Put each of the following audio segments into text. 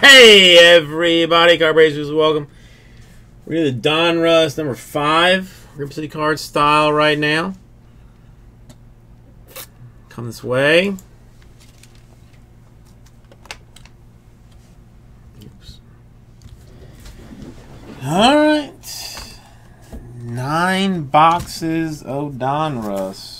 hey, everybody. Card Racers, welcome. We're the Donruss number five. Rip City card style right now. Come this way. Oops. All right. Nine boxes of Donruss.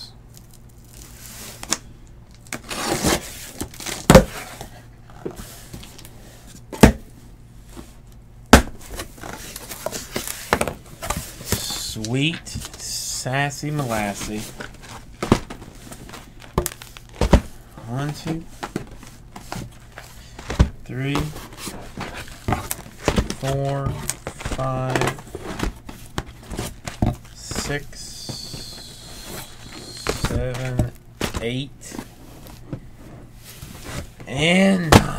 Sweet, sassy molassy. One, two, three, four, five, six, seven, eight, and nine.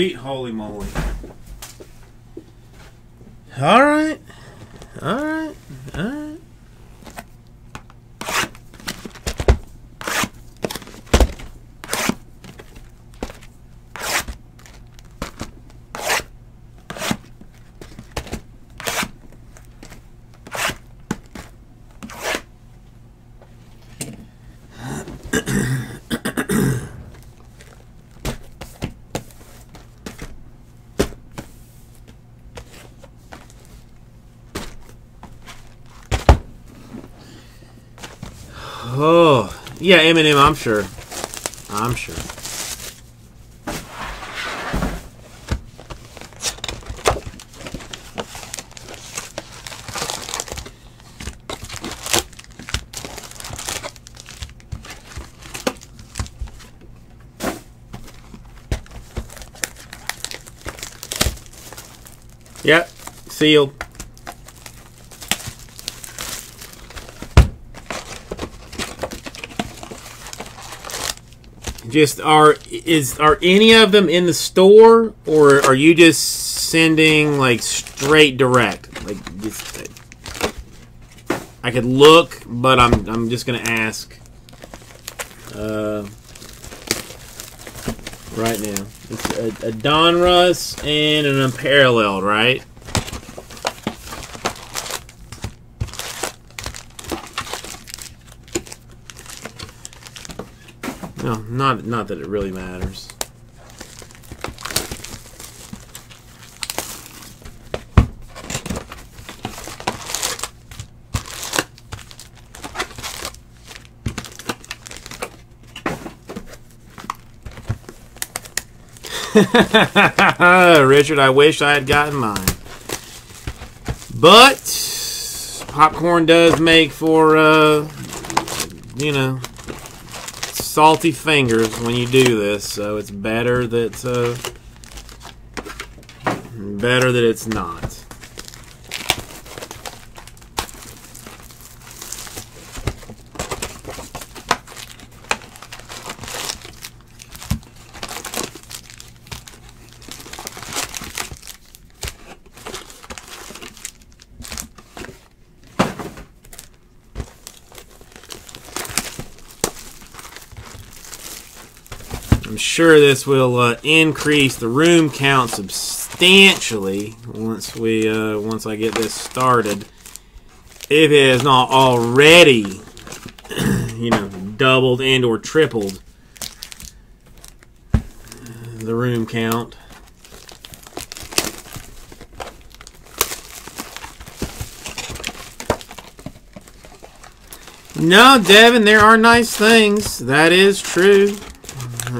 Sweet holy moly. Alright All right. All right. All right. Oh, yeah, Eminem, I'm sure. I'm sure. Yep, sealed. Just are is are any of them in the store, or are you just sending like straight direct? Like, just, I could look, but I'm I'm just gonna ask. Uh, right now, it's a, a Donruss and an Unparalleled, right? No, not not that it really matters. Richard, I wish I had gotten mine. But popcorn does make for uh you know salty fingers when you do this, so it's better that uh, better that it's not. I'm sure this will uh, increase the room count substantially once we uh, once I get this started. If it has not already, you know, doubled and or tripled the room count. No, Devin, there are nice things. That is true.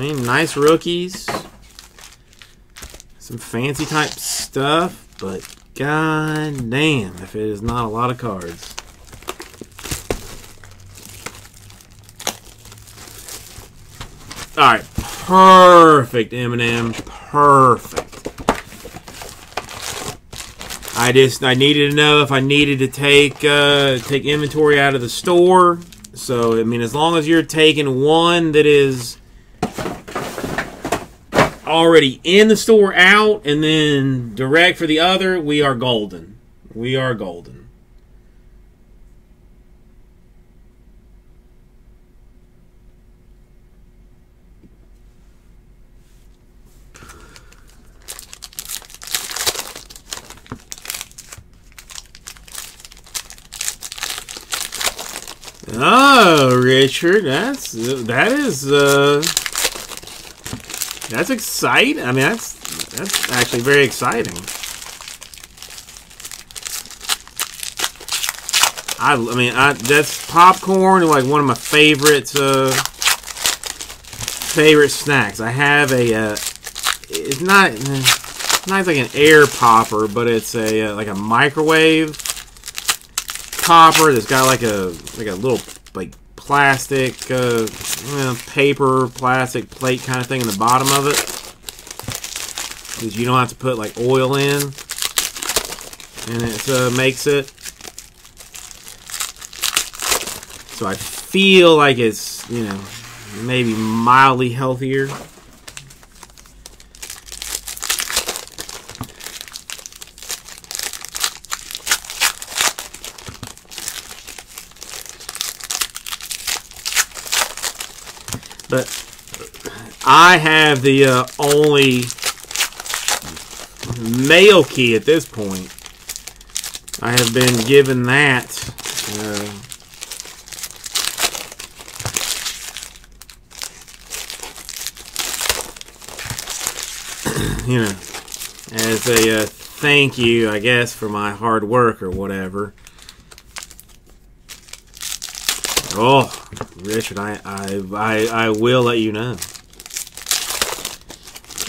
I mean, nice rookies. Some fancy type stuff, but god damn if it is not a lot of cards. Alright, perfect, Eminem. Perfect. I just I needed to know if I needed to take uh, take inventory out of the store. So I mean, as long as you're taking one that is already in the store out and then direct for the other, we are golden. We are golden. Oh, Richard, that's that is uh that's exciting. I mean, that's that's actually very exciting. I, I mean, I, that's popcorn, like one of my favorite uh, favorite snacks. I have a, uh, it's not, not like an air popper, but it's a uh, like a microwave popper that's got like a like a little like plastic, uh, paper, plastic plate kind of thing in the bottom of it, because you don't have to put like oil in, and it uh, makes it. So I feel like it's, you know, maybe mildly healthier. But I have the uh, only mail key at this point. I have been given that. Uh, you know, as a uh, thank you, I guess, for my hard work or whatever. Oh, Richard, I, I, I, I will let you know.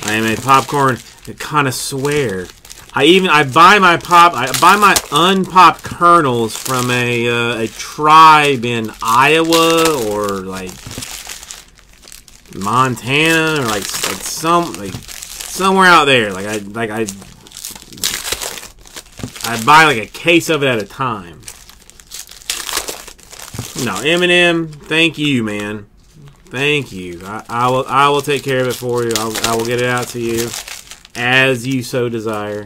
I am a popcorn connoisseur. I even I buy my pop I buy my unpopped kernels from a uh, a tribe in Iowa or like Montana or like like some like somewhere out there. Like I like I I buy like a case of it at a time. No, Eminem, thank you, man. Thank you. I, I will I will take care of it for you. I'll, I will get it out to you as you so desire.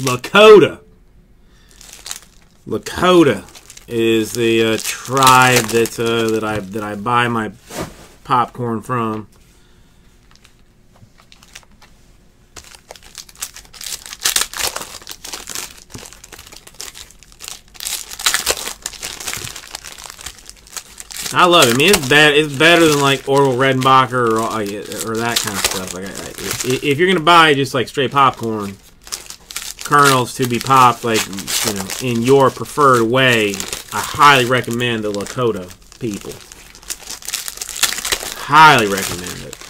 Lakota. Lakota is the uh, tribe that uh, that I that I buy my popcorn from. I love it. I mean, it's bad. It's better than like Orville Redenbacher or uh, or that kind of stuff. Like, if you're gonna buy just like straight popcorn kernels to be popped, like you know, in your preferred way, I highly recommend the Lakota people. Highly recommend it.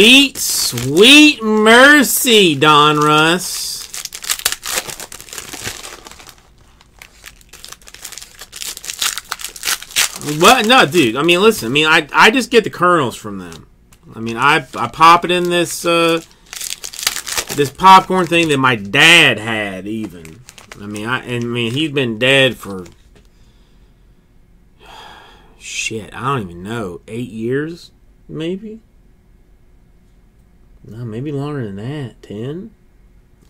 Sweet, sweet mercy, Donruss. What? No, dude. I mean, listen. I mean, I I just get the kernels from them. I mean, I I pop it in this uh this popcorn thing that my dad had. Even. I mean, I and I mean he's been dead for shit. I don't even know. Eight years, maybe. No, maybe longer than that. Ten?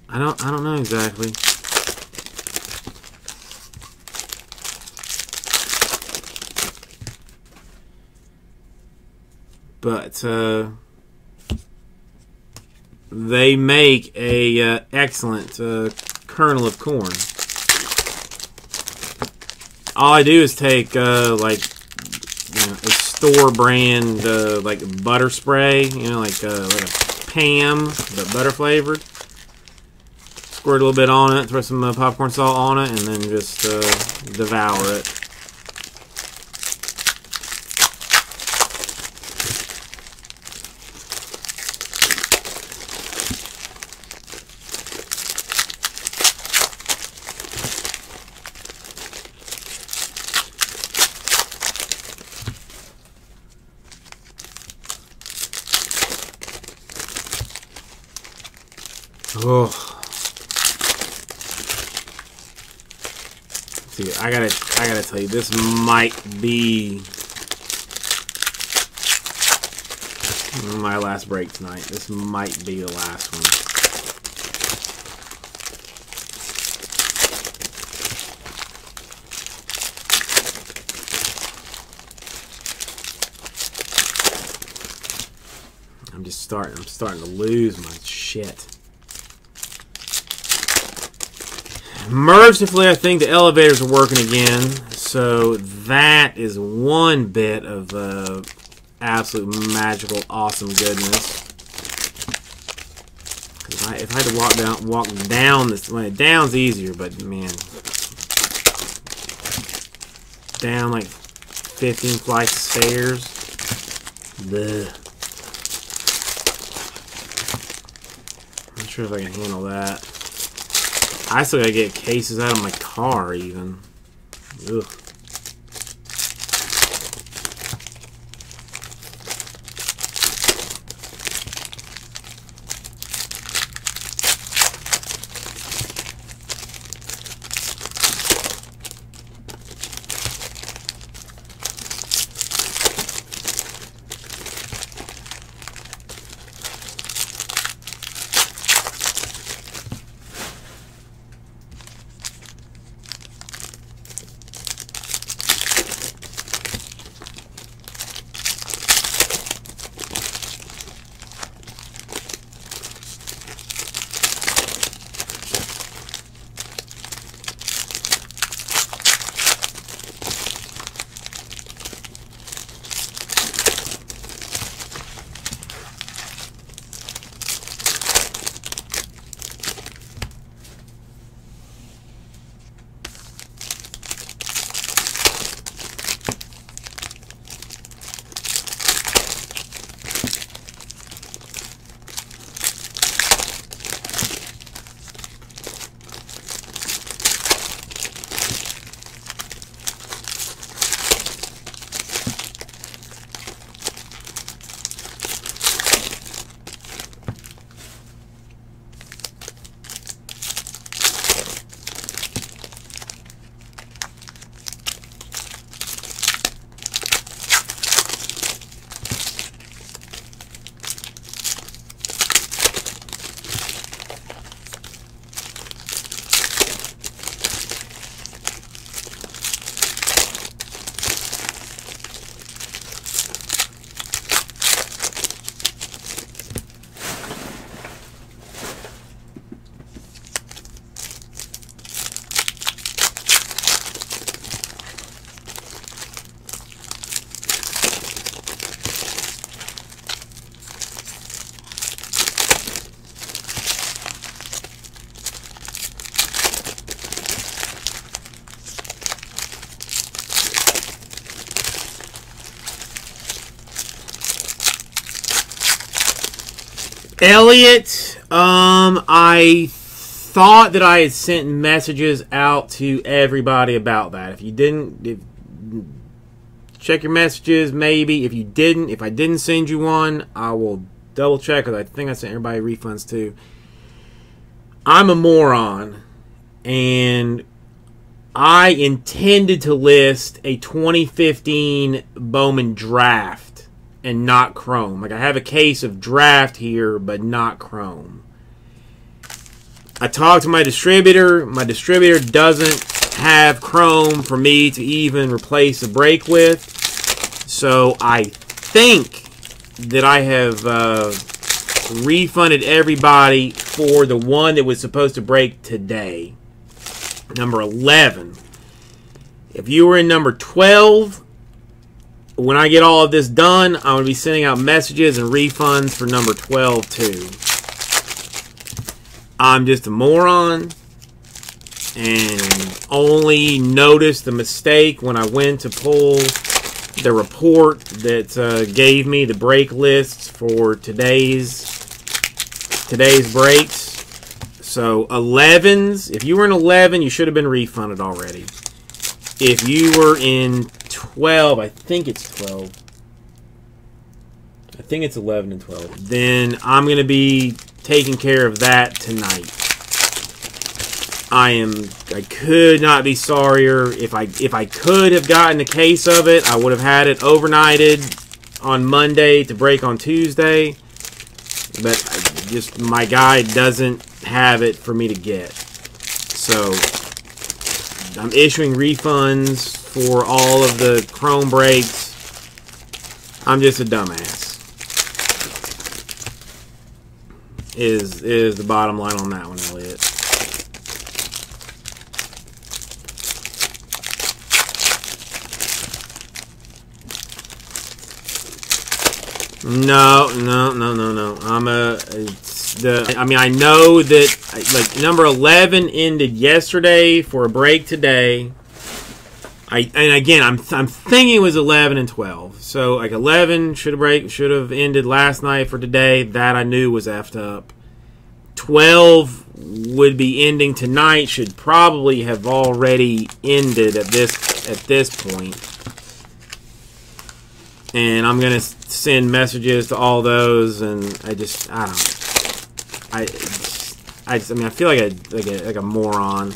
I don't I don't know exactly. But uh, they make a uh, excellent uh, kernel of corn. All I do is take uh, like you know, a store brand uh, like butter spray, you know, like uh, like a Pam, but butter flavored. Squirt a little bit on it, throw some uh, popcorn salt on it, and then just uh, devour it. Oh. Dude, I gotta, I gotta tell you, this might be my last break tonight. This might be the last one. I'm just starting. I'm starting to lose my shit. Mercifully, I think the elevators are working again, so that is one bit of uh, absolute magical, awesome goodness. If I, if I had to walk down, walk down this, well, down's easier, but man, down like 15 flights of stairs. Bleh. I'm not sure if I can handle that. I still gotta get cases out of my car, even. Ugh. Elliot, um, I thought that I had sent messages out to everybody about that. If you didn't, if, check your messages, maybe. If you didn't, if I didn't send you one, I will double check because I think I sent everybody refunds too. I'm a moron, and I intended to list a 2015 Bowman draft and not Chrome. Like I have a case of draft here, but not Chrome. I talked to my distributor. My distributor doesn't have Chrome for me to even replace the break with. So I think that I have uh, refunded everybody for the one that was supposed to break today. Number 11. If you were in number 12, when I get all of this done, I'm going to be sending out messages and refunds for number 12 too. I'm just a moron and only noticed the mistake when I went to pull the report that uh, gave me the break lists for today's today's breaks. So 11s, if you were in 11, you should have been refunded already. If you were in 12. I think it's 12. I think it's 11 and 12. Then I'm going to be taking care of that tonight. I am I could not be sorrier. If I if I could have gotten a case of it, I would have had it overnighted on Monday to break on Tuesday. But I just my guy doesn't have it for me to get. So I'm issuing refunds for all of the chrome breaks. I'm just a dumbass. Is is the bottom line on that one, Elliot? No, no, no, no, no. I'm a. The. I mean, I know that like number eleven ended yesterday for a break today. I and again, I'm I'm thinking it was eleven and twelve. So like eleven should have break should have ended last night for today. That I knew was effed up. Twelve would be ending tonight. Should probably have already ended at this at this point. point and I'm gonna send messages to all those, and I just I don't I I just, I mean I feel like a like a like a moron.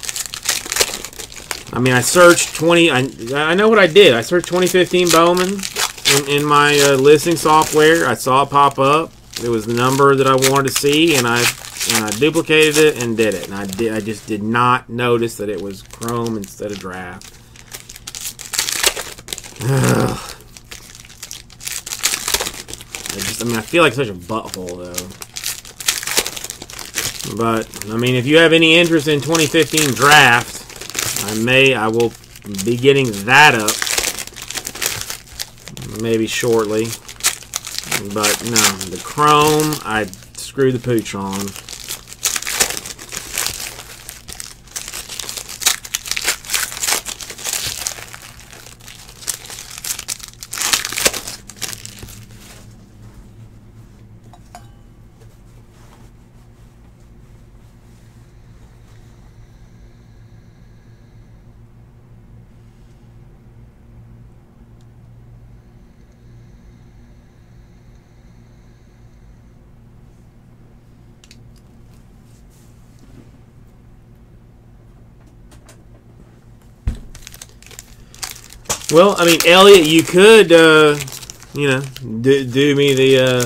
I mean I searched 20 I I know what I did. I searched 2015 Bowman in, in my uh, listing software. I saw it pop up. It was the number that I wanted to see, and I and I duplicated it and did it. And I did I just did not notice that it was Chrome instead of Draft. I just, I mean, I feel like such a butthole, though. But, I mean, if you have any interest in 2015 draft, I may, I will be getting that up maybe shortly. But, no, the Chrome, I screwed the pooch on. Well, I mean, Elliot, you could, uh, you know, do, do me the uh,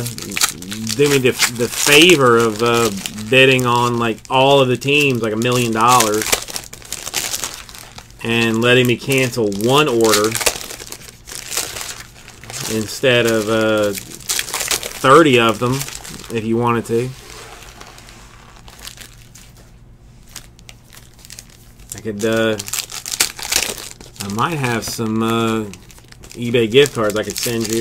do me the, the favor of uh, bidding on like all of the teams, like a million dollars, and letting me cancel one order instead of uh, thirty of them, if you wanted to. I could. Uh, I might have some uh, eBay gift cards I could send you.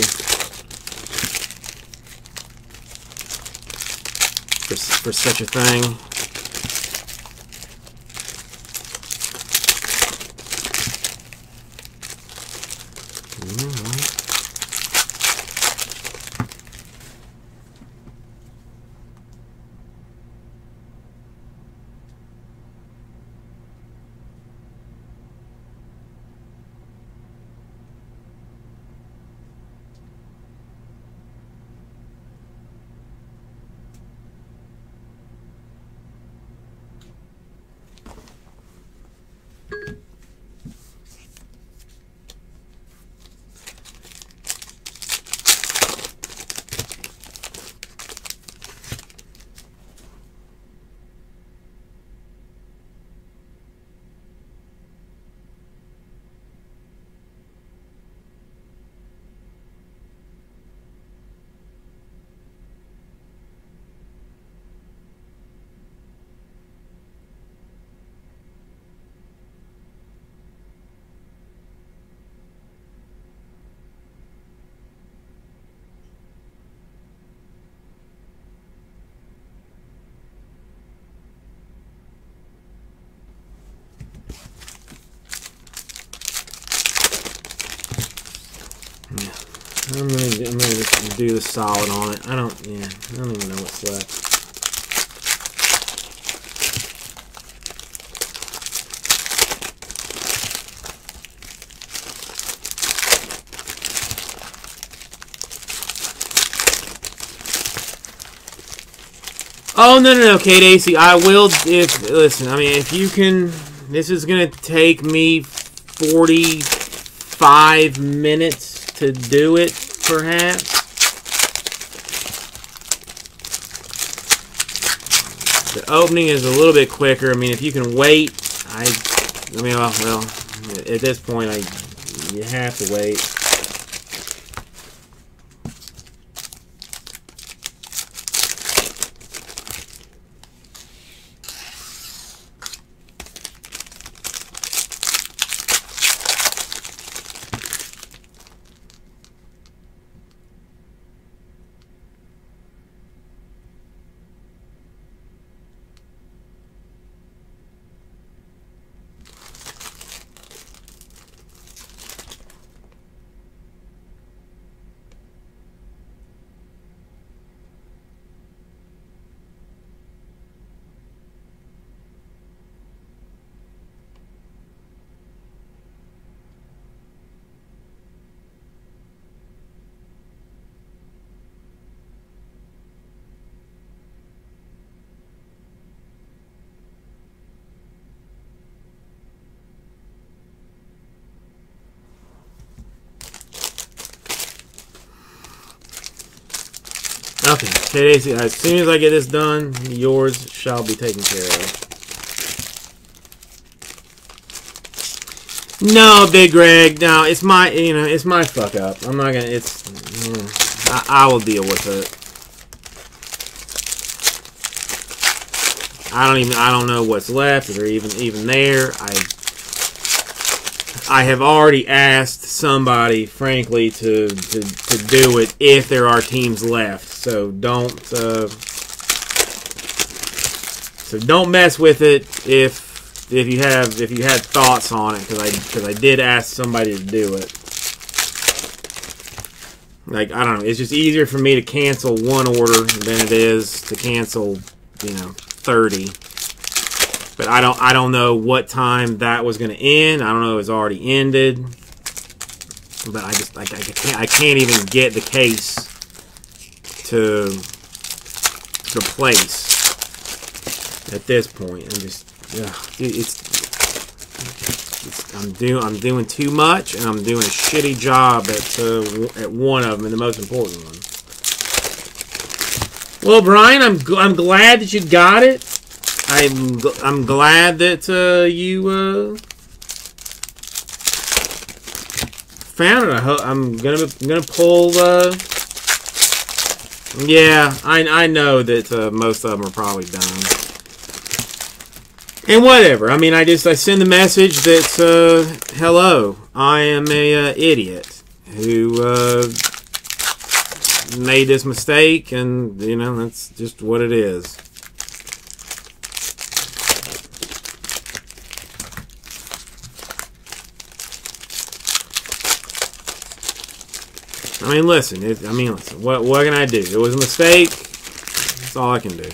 For, for such a thing. I'm gonna, I'm gonna just do the solid on it. I don't, yeah, I don't even know what's left. Oh no no no, Kate AC. I will if listen. I mean, if you can, this is gonna take me forty-five minutes to do it, perhaps. The opening is a little bit quicker. I mean, if you can wait, I, I mean, well, well at this point, I, you have to wait. Okay, Casey, as soon as I get this done, yours shall be taken care of. No, Big Greg, no, it's my, you know, it's my fuck up. I'm not gonna, it's, mm, I, I will deal with it. I don't even, I don't know what's left, if they're even, even there. I I have already asked somebody, frankly, to, to, to do it if there are teams left. So don't uh, so don't mess with it if if you have if you had thoughts on it because I because I did ask somebody to do it. Like I don't know, it's just easier for me to cancel one order than it is to cancel, you know, thirty. But I don't I don't know what time that was going to end. I don't know if it's already ended. But I just like I can't I can't even get the case to to place at this point. I'm just yeah, it's, it's I'm doing I'm doing too much and I'm doing a shitty job at uh, at one of them and the most important one. Well, Brian, I'm I'm glad that you got it. I'm I'm glad that uh, you uh, found it. I am gonna I'm gonna pull. Uh, yeah, I I know that uh, most of them are probably done. And whatever. I mean, I just I send the message that uh, hello, I am a uh, idiot who uh, made this mistake, and you know that's just what it is. I mean, listen. It, I mean, listen. What what can I do? It was a mistake. That's all I can do.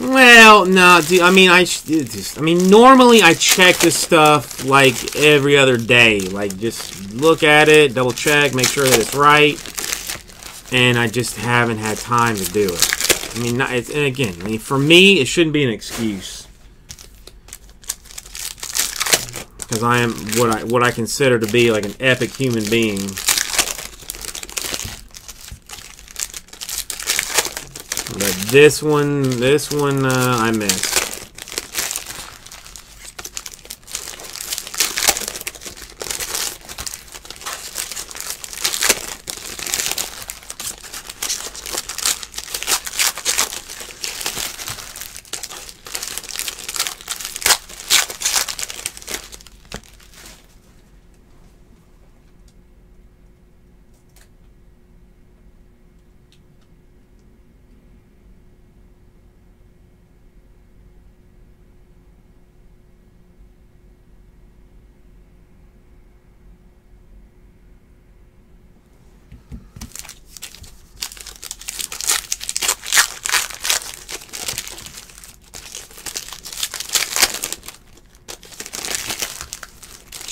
Well, no, dude, I mean, I just, I mean, normally I check this stuff like every other day. Like, just look at it, double check, make sure that it's right. And I just haven't had time to do it. I mean, not, it's, and again, I mean, for me, it shouldn't be an excuse. Because I am what I what I consider to be like an epic human being. But this one, this one, uh, I missed.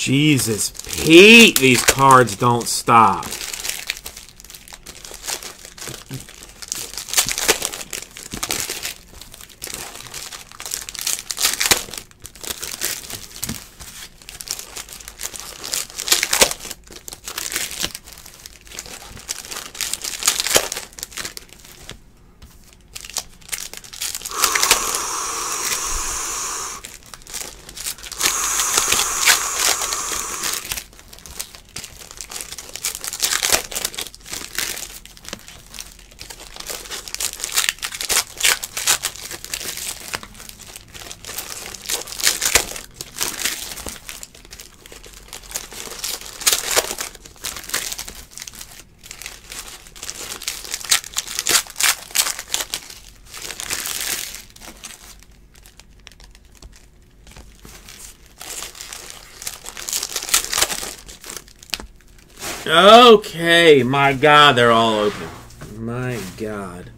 Jesus, Pete, these cards don't stop. Okay, my God, they're all open. My God.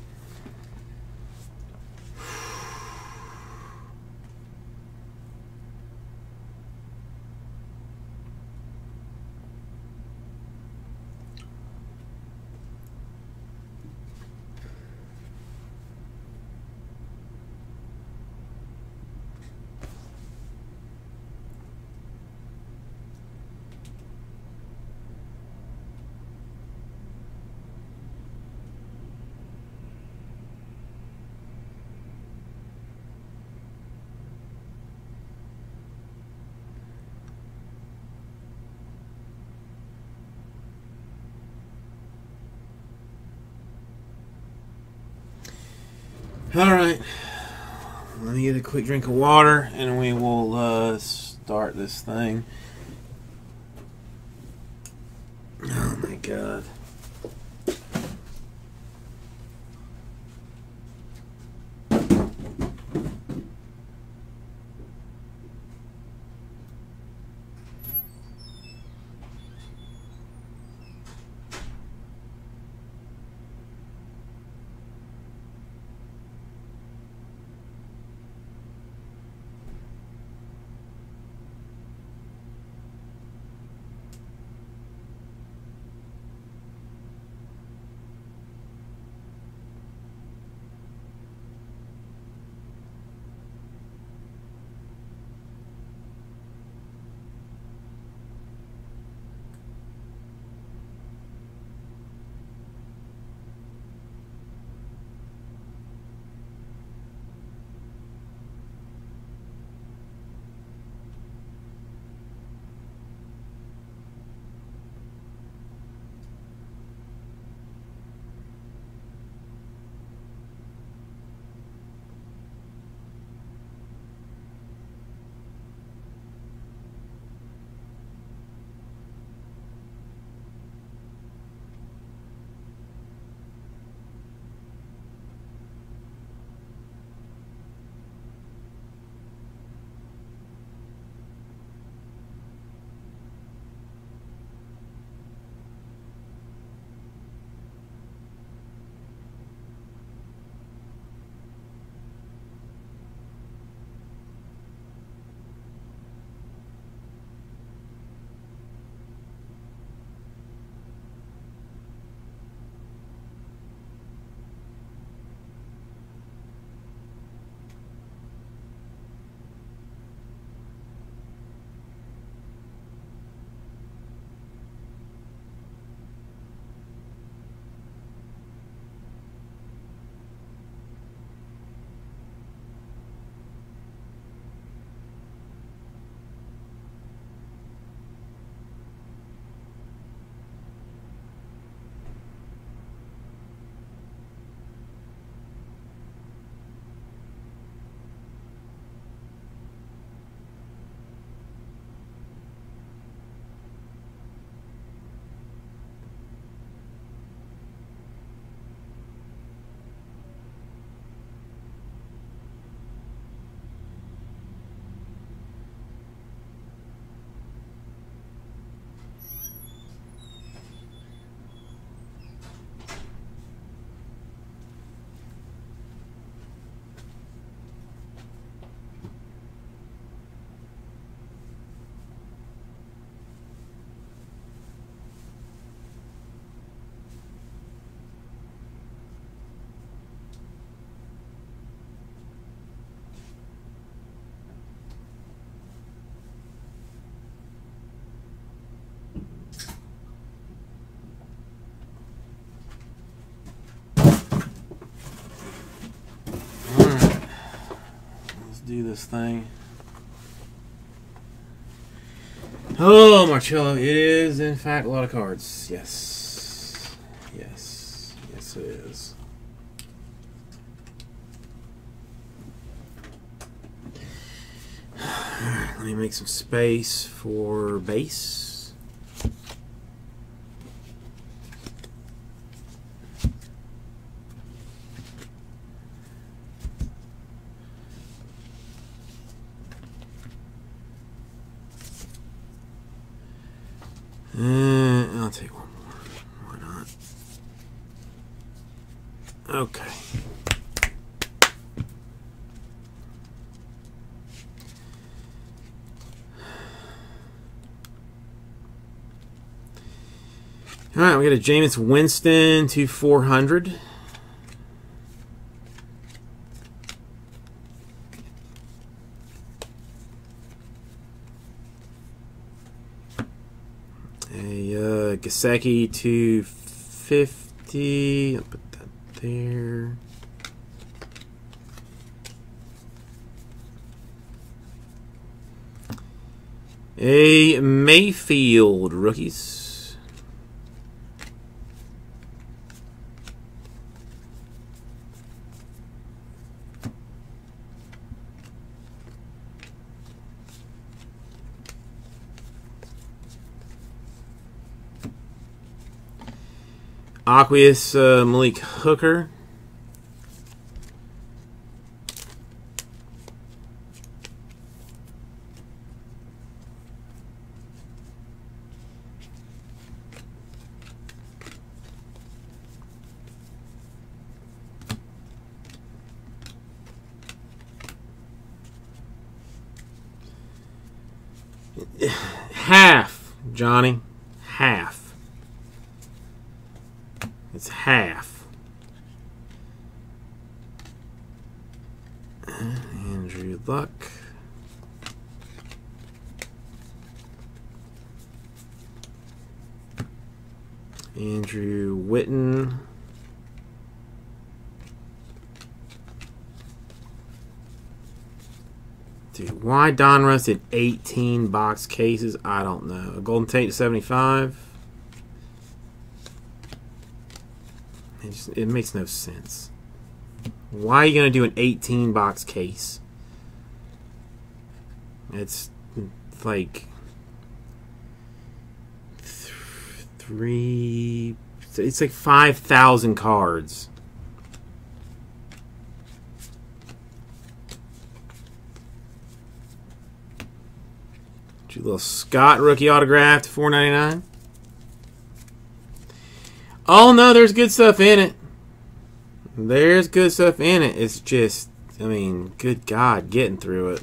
All right. Let me get a quick drink of water and we will uh, start this thing. Oh my god. Do this thing. Oh, Marcello, it is in fact a lot of cards. Yes. Yes. Yes, it is. Let me make some space for base. Uh, I'll take one more. Why not? Okay. Got a Jameis Winston to 400. A uh, Gesicki to 50. I'll put that there. A Mayfield rookies. Aqueous uh, Malik Hooker. Half, Johnny. Half. It's half. Andrew Luck. Andrew Witten. Dude, why Donruss in 18 box cases? I don't know. Golden Tate to 75. It, makes no sense. Why are you going to do an 18 box case? It's like th- three. It's like 5,000 cards. Do a little Scott rookie autograph to 4.99. Oh no, there's good stuff in it. There's good stuff in it. It's just, I mean, good God, getting through it.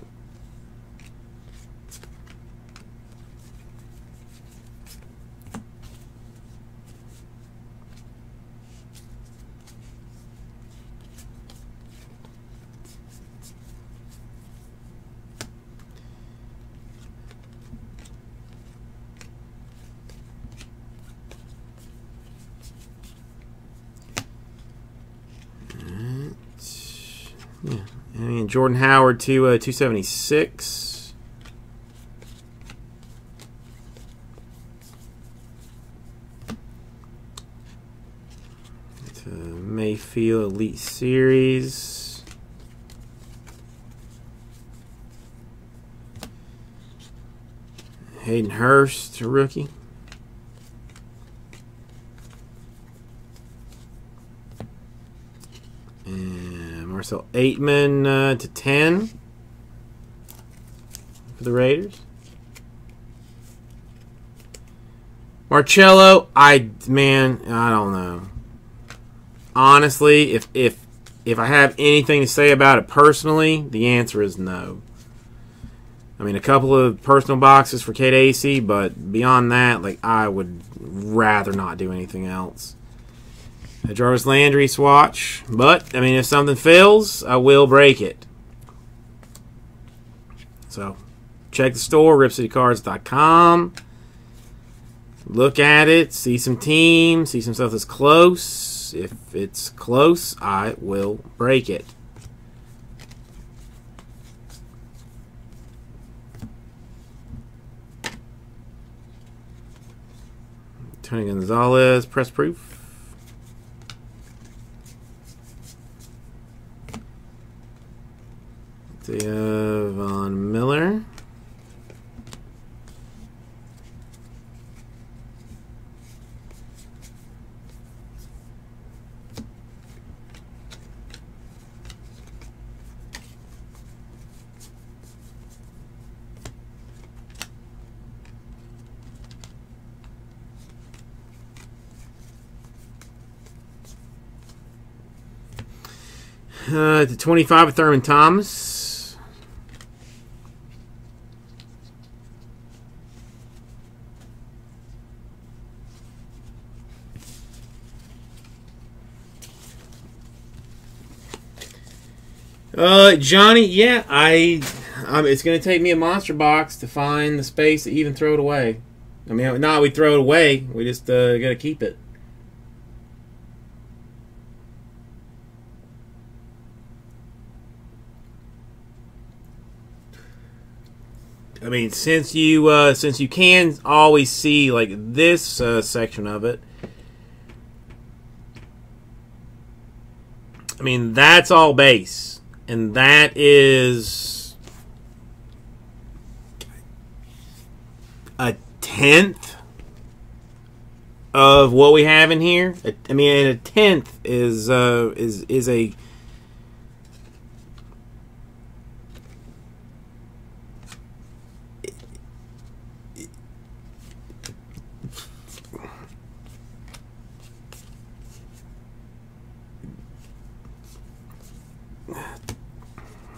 Yeah, I mean Jordan Howard to uh, 276. To Mayfield Elite Series. Hayden Hurst, rookie. Marcell Ateman uh, to 10 for the Raiders. Marcello, I man, I don't know. Honestly, if if if I have anything to say about it personally, the answer is no. I mean, a couple of personal boxes for Kate AC, but beyond that, like I would rather not do anything else a Jarvis Landry swatch. But, I mean, if something fails, I will break it. So, check the store, ripcitycards.com. Look at it, see some teams, see some stuff that's close. If it's close, I will break it. Tony Gonzalez, press proof. Thea Von Miller. Uh, to 25 of Thurman Thomas. Uh, Johnny, yeah, I, um, it's gonna take me a monster box to find the space to even throw it away. I mean, not we throw it away, we just uh, gotta keep it. I mean, since you uh, since you can always see like this uh, section of it, I mean that's all base, and that is a tenth of what we have in here. I mean, a tenth is uh, is is a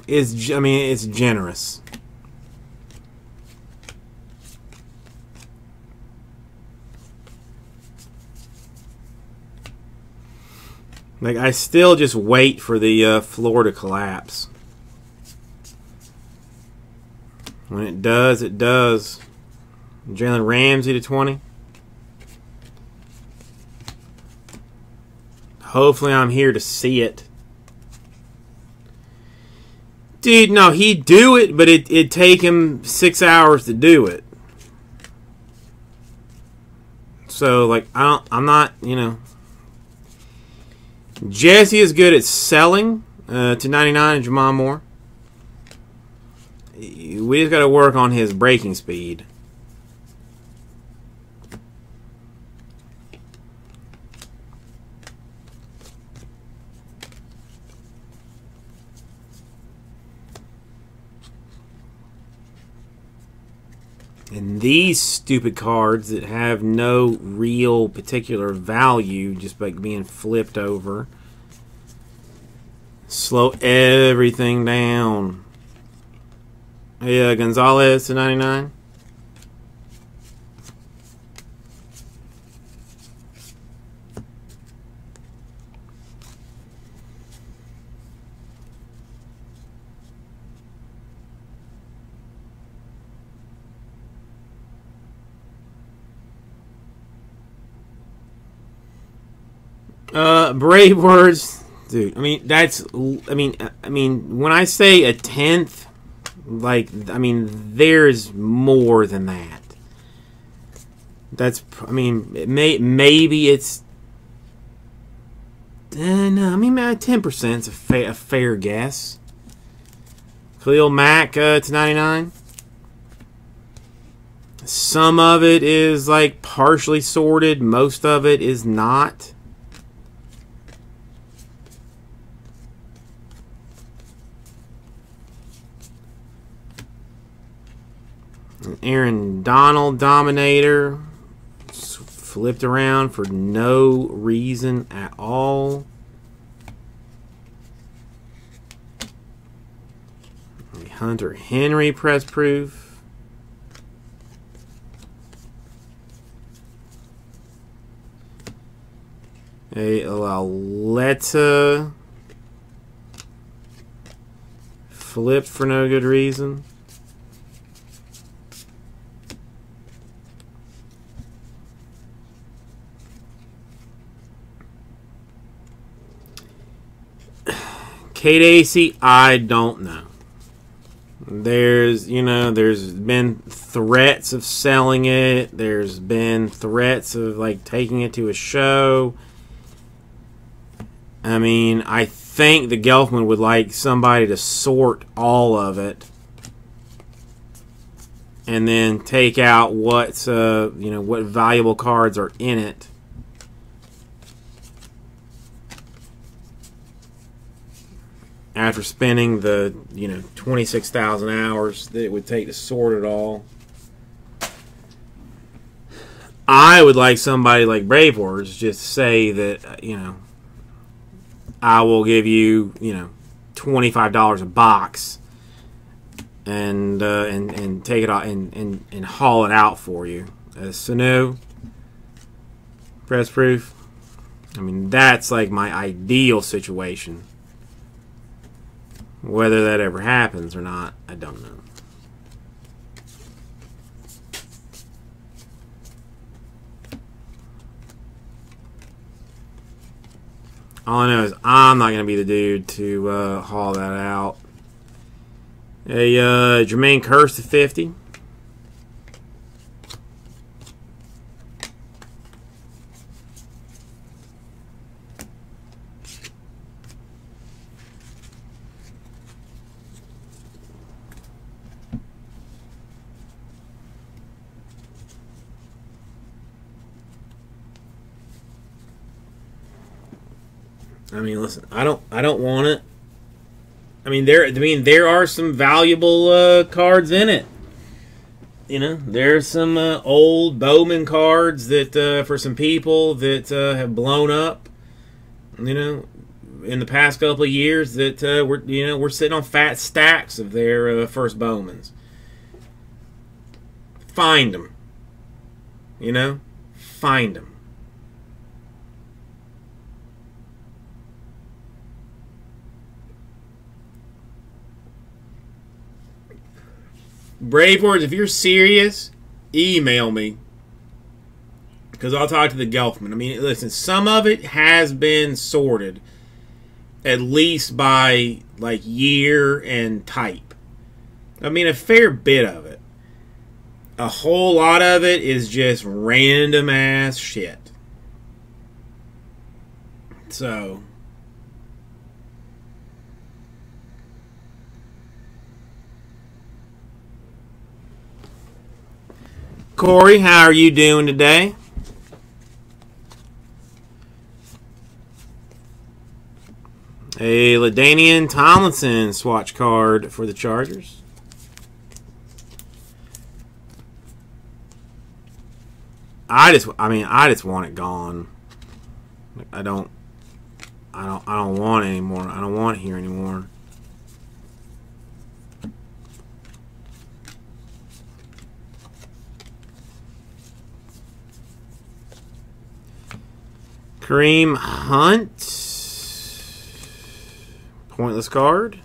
is I mean it's generous. Like I still just wait for the uh, floor to collapse. When it does, it does. Jalen Ramsey to 20. Hopefully I'm here to see it. Dude, no, he'd do it, but it, it'd take him six hours to do it. So, like, I don't, I'm not, you know. Jesse is good at selling uh, to 99 and Jamal Moore. We just got to work on his breaking speed. And these stupid cards that have no real particular value, just like being flipped over, slow everything down. Yeah, Gonzalez to 99. Uh, brave words, dude. I mean, that's. I mean, I mean, when I say a tenth, like, I mean, there's more than that. That's. I mean, it may maybe it's. Uh, no, I mean, ten percent is a, fa- a fair guess. Khalil Mack uh, to ninety nine. Some of it is like partially sorted. Most of it is not. Aaron Donald Dominator. Flipped around for no reason at all. Hunter Henry press proof. A Lauletta. Flipped for no good reason. Kate Acey, I don't know. There's, you know, there's been threats of selling it. There's been threats of like taking it to a show. I mean, I think the Gelfman would like somebody to sort all of it and then take out what's uh, you know what valuable cards are in it. After spending the you know twenty six thousand hours that it would take to sort it all, I would like somebody like Brave Wars just say that uh, you know I will give you you know twenty five dollars a box and uh, and and take it out and, and, and haul it out for you. Uh, Sanu, press proof. I mean, that's like my ideal situation. Whether that ever happens or not, I don't know. All I know is I'm not going to be the dude to uh, haul that out. A uh, Jermaine Kearse to 50. Mean, listen, I don't, I don't want it. I mean, there. I mean, there are some valuable uh, cards in it. You know, there's some uh, old Bowman cards that uh, for some people that uh, have blown up. You know, in the past couple of years that uh, we're you know we're sitting on fat stacks of their uh, first Bowmans. Find them. You know, find them. Brave Words, if you're serious, email me. Because I'll talk to the Gelfman. I mean, listen, some of it has been sorted, at least by like year and type. I mean, a fair bit of it. A whole lot of it is just random ass shit. So, Corey, how are you doing today? A LaDainian Tomlinson swatch card for the Chargers. I just, I mean, I just want it gone. I don't, I don't, I don't want it anymore. I don't want it here anymore. Kareem Hunt. Pointless card.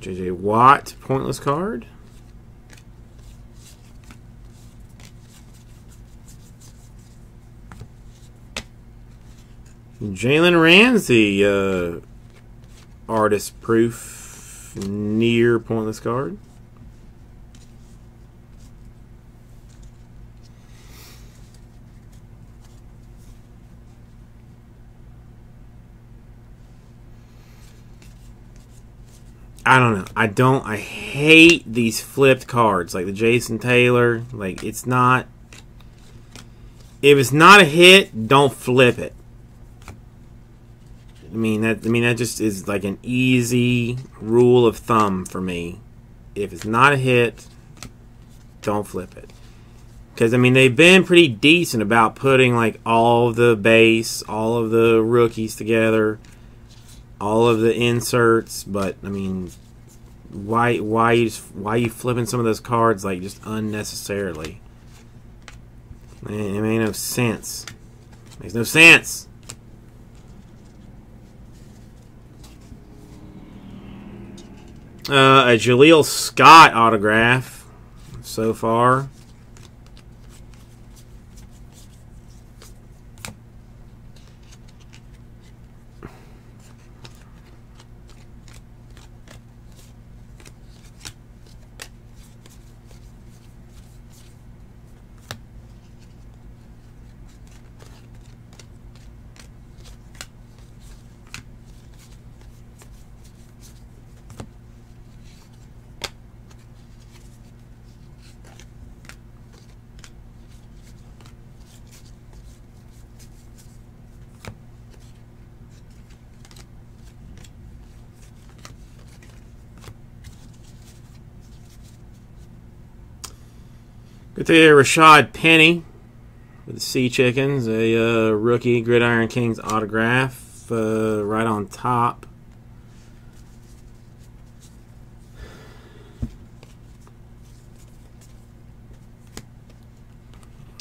JJ Watt, pointless card. Jalen Ramsey, uh, artist proof, near pointless card. I don't know. I don't. I hate these flipped cards, like the Jason Taylor. Like it's not. If it's not a hit, don't flip it. I mean that. I mean that just is like an easy rule of thumb for me. If it's not a hit, don't flip it. Because I mean they've been pretty decent about putting like all the base, all of the rookies together all of the inserts, but I mean, why why you why you flipping some of those cards like just unnecessarily? it made no sense. Makes no sense. Uh, a Jaleel Scott autograph so far. Good there, Rashad Penny with the Sea Chickens, a uh, rookie Gridiron Kings autograph uh, right on top.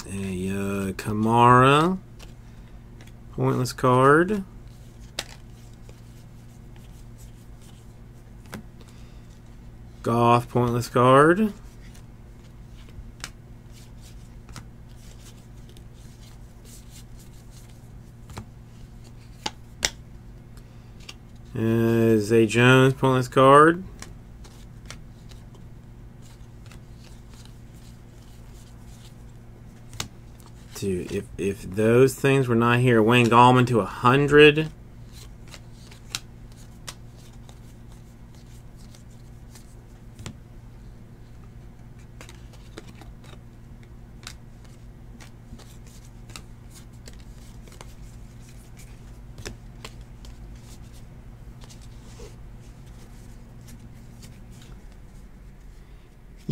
A uh, Kamara pointless card. Goff pointless card. Uh, Zay Jones pulling his card. Dude, if, if those things were not here, Wayne Gallman to a 100.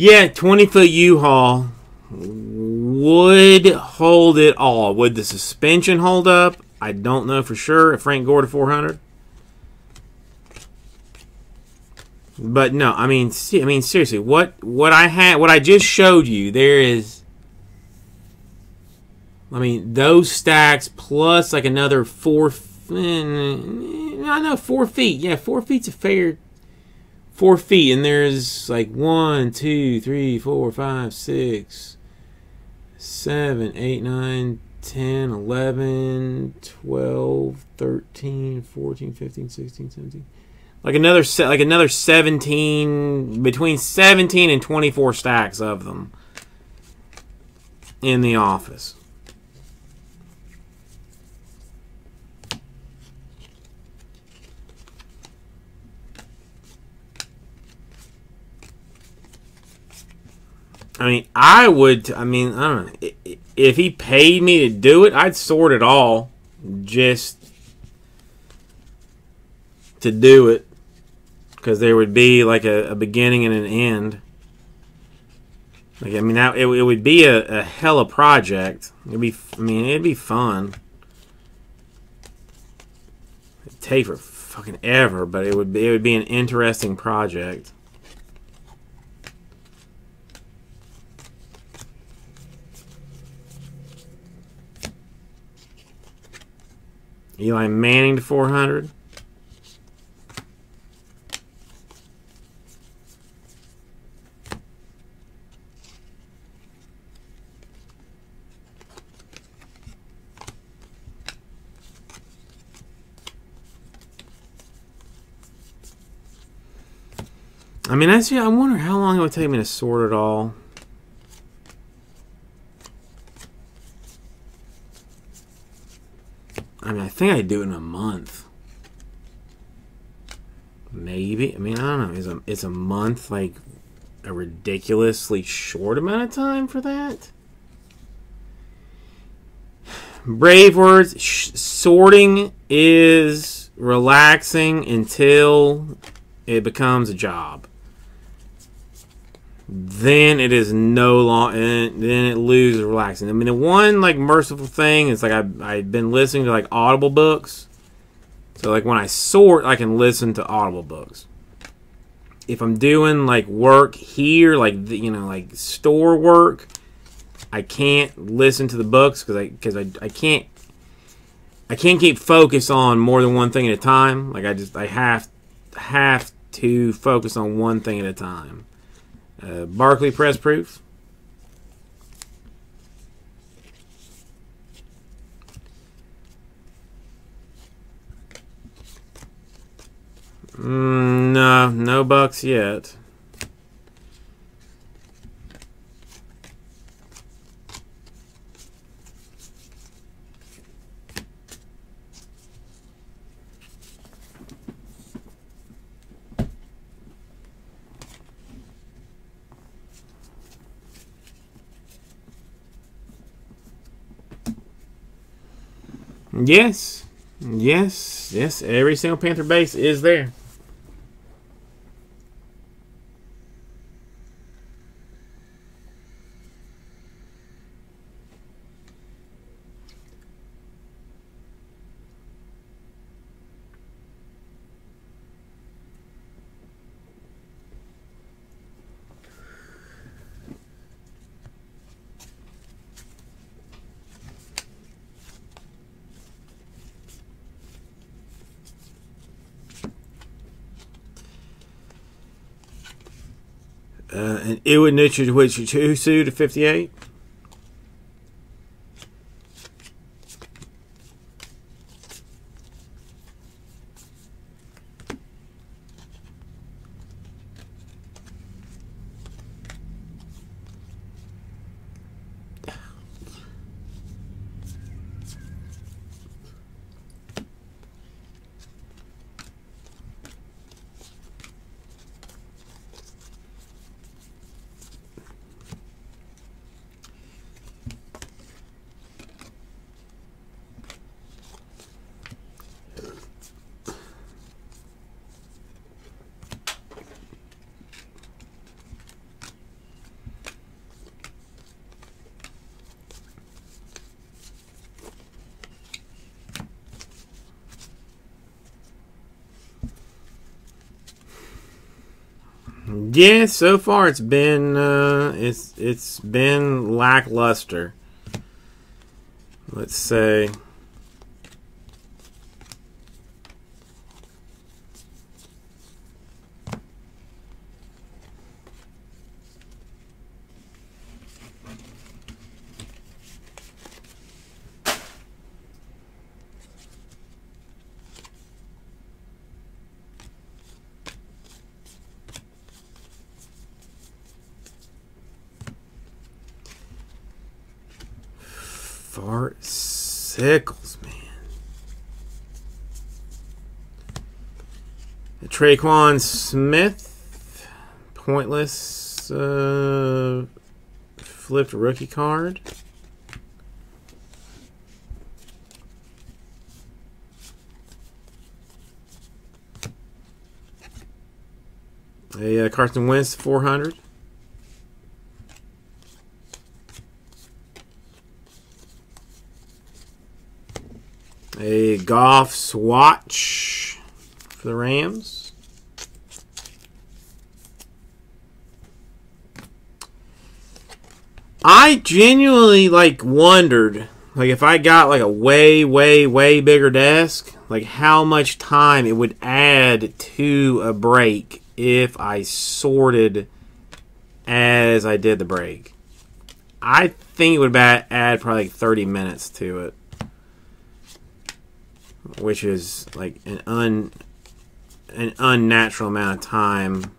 Yeah, 20 foot U-Haul would hold it all. Would the suspension hold up? I don't know for sure. If Frank Gore to 400. But no, I mean, see, I mean, seriously, what what I had, what I just showed you, there is. I mean, those stacks plus like another four. Eh, I know four feet. Yeah, four feet's a fair four feet, and there's like one, two, three, four, five, six, seven, eight, nine, 10, 11, 12, 13, 14, 15, 16, 17. Like another set, like another 17, between 17 and 24 stacks of them in the office. I mean, I would. I mean, I don't know. If he paid me to do it, I'd sort it all just to do it because there would be like a, a, beginning and an end. Like I mean, that, it, it would be a, a hella project. It'd be. I mean, it'd be fun. It'd take for fucking ever, but it would be. It would be an interesting project. Eli Manning to 400. I mean, actually, I wonder how long it would take me to sort it all. Mean, I think I do it in a month. Maybe. I mean, I don't know. Is a is a month like a ridiculously short amount of time for that? Brave words. sorting is relaxing until it becomes a job then it is no long then it loses relaxing. I mean the one like merciful thing is like I've I've been listening to like audible books. So like when I sort I can listen to audible books. If I'm doing like work here, like you know, like store work, I can't listen to the books because I because I, I can't I can't keep focus on more than one thing at a time. Like I just I have have to focus on one thing at a time. Uh, Barkley press proof. Mm, no, no bucks yet. Yes. Yes. Yes. Every single Panther base is there. Uh, and Iwanuchi Wichichusu to 58. Yeah, so far it's been uh, it's it's been lackluster. Let's say. Tre'Quan Smith, pointless, uh, flipped rookie card. A uh, Carson Wentz 400. A Goff swatch for the Rams. I genuinely like wondered like if I got like a way way way bigger desk like how much time it would add to a break if I sorted as I did the break. I think it would add probably like 30 minutes to it which is like an un an unnatural amount of time.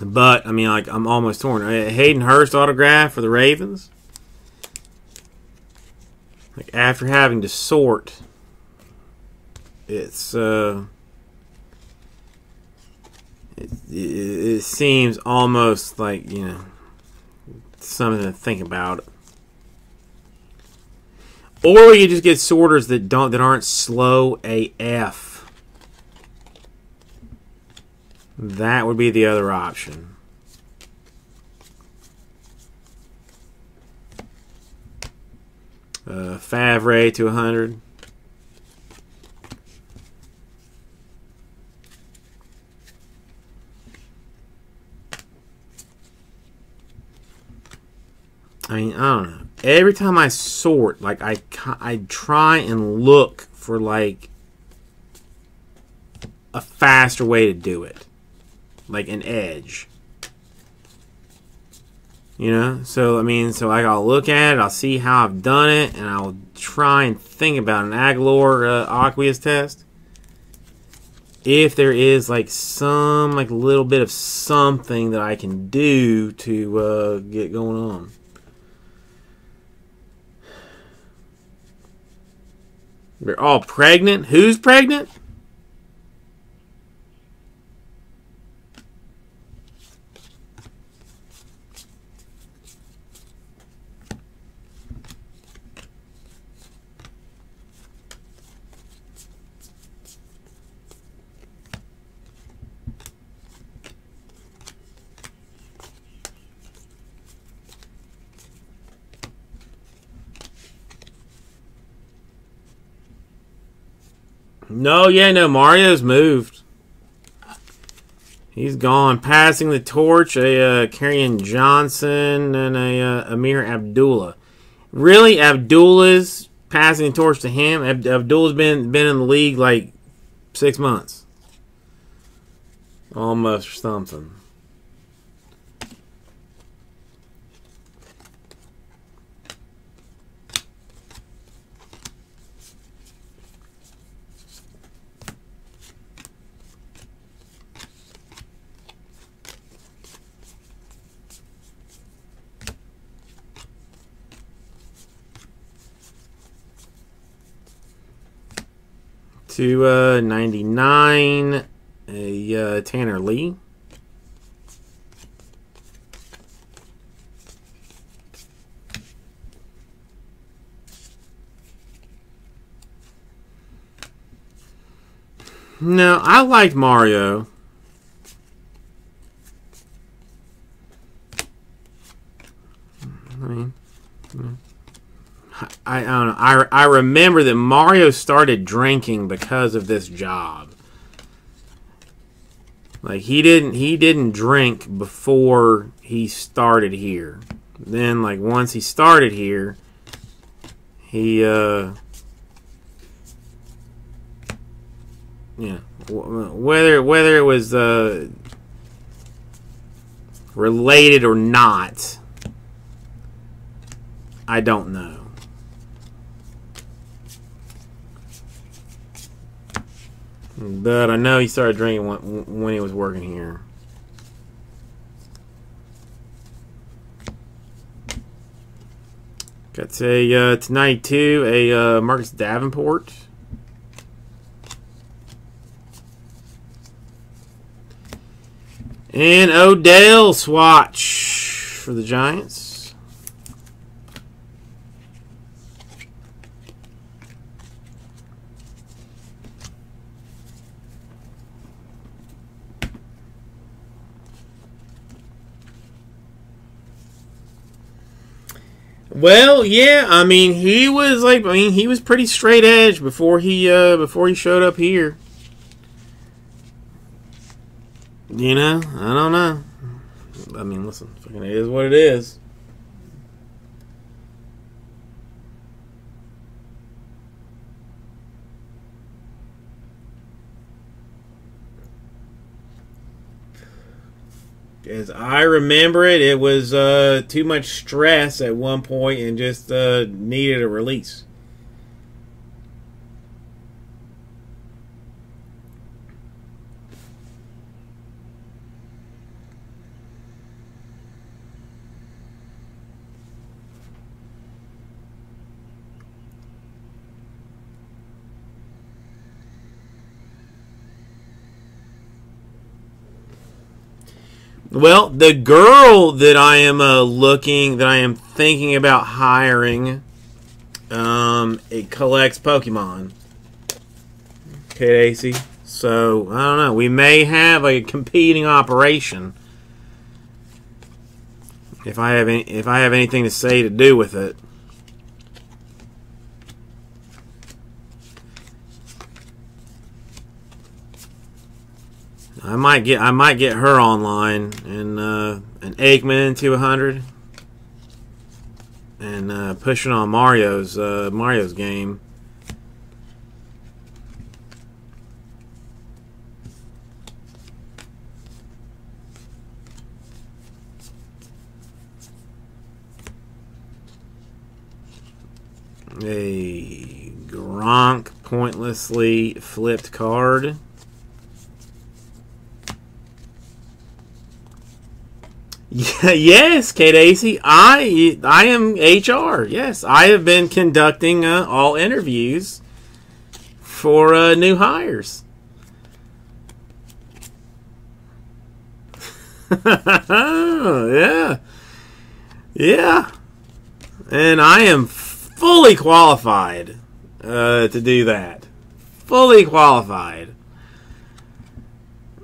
But I mean, like I'm almost torn. Hayden Hurst autograph for the Ravens. Like after having to sort, it's uh, it, it, it seems almost like you know something to think about. Or you just get sorters that don't that aren't slow AF. That would be the other option. Uh, Favre to 100. I mean, I don't know. Every time I sort, like I, I try and look for like a faster way to do it, like an edge. You know, so I mean, so like I'll look at it, I'll see how I've done it, and I'll try and think about an Agholor uh, aqueous test. If there is like some like a little bit of something that I can do to uh, get going on. They're all pregnant. Who's pregnant? No, yeah, no. Mario's moved. He's gone. Passing the torch, a uh, Johnson and a uh, Ameer Abdullah. Really, Abdullah's passing the torch to him. Ab- Abdul's been been in the league like six months, almost something. To uh, 99, a uh, Tanner Lee. No, I liked Mario. I mean, I, don't know. I, I remember that Mario started drinking because of this job. Like he didn't he didn't drink before he started here. Then like once he started here, he uh yeah whether whether it was uh related or not I don't know. But I know he started drinking when, when he was working here. Got a uh, tonight too a uh, Marcus Davenport. And Odell swatch for the Giants. Well, yeah, I mean, he was like, I mean, he was pretty straight edge before he, uh, before he showed up here. You know, I don't know. I mean, listen, fucking it is what it is. As I remember it, it was uh, too much stress at one point and just uh, needed a release. Well, the girl that I am uh, looking, that I am thinking about hiring, um, it collects Pokemon. Okay, Casey. So I don't know. We may have a competing operation. If I have any, if I have anything to say to do with it. I might get I might get her online and uh, an Aikman into hundred and uh, pushing on Mario's uh, Mario's game. A Gronk pointlessly flipped card. yes, Kate Acey. I I am HR. Yes, I have been conducting uh, all interviews for uh, new hires. yeah, yeah, and I am fully qualified uh, to do that. Fully qualified.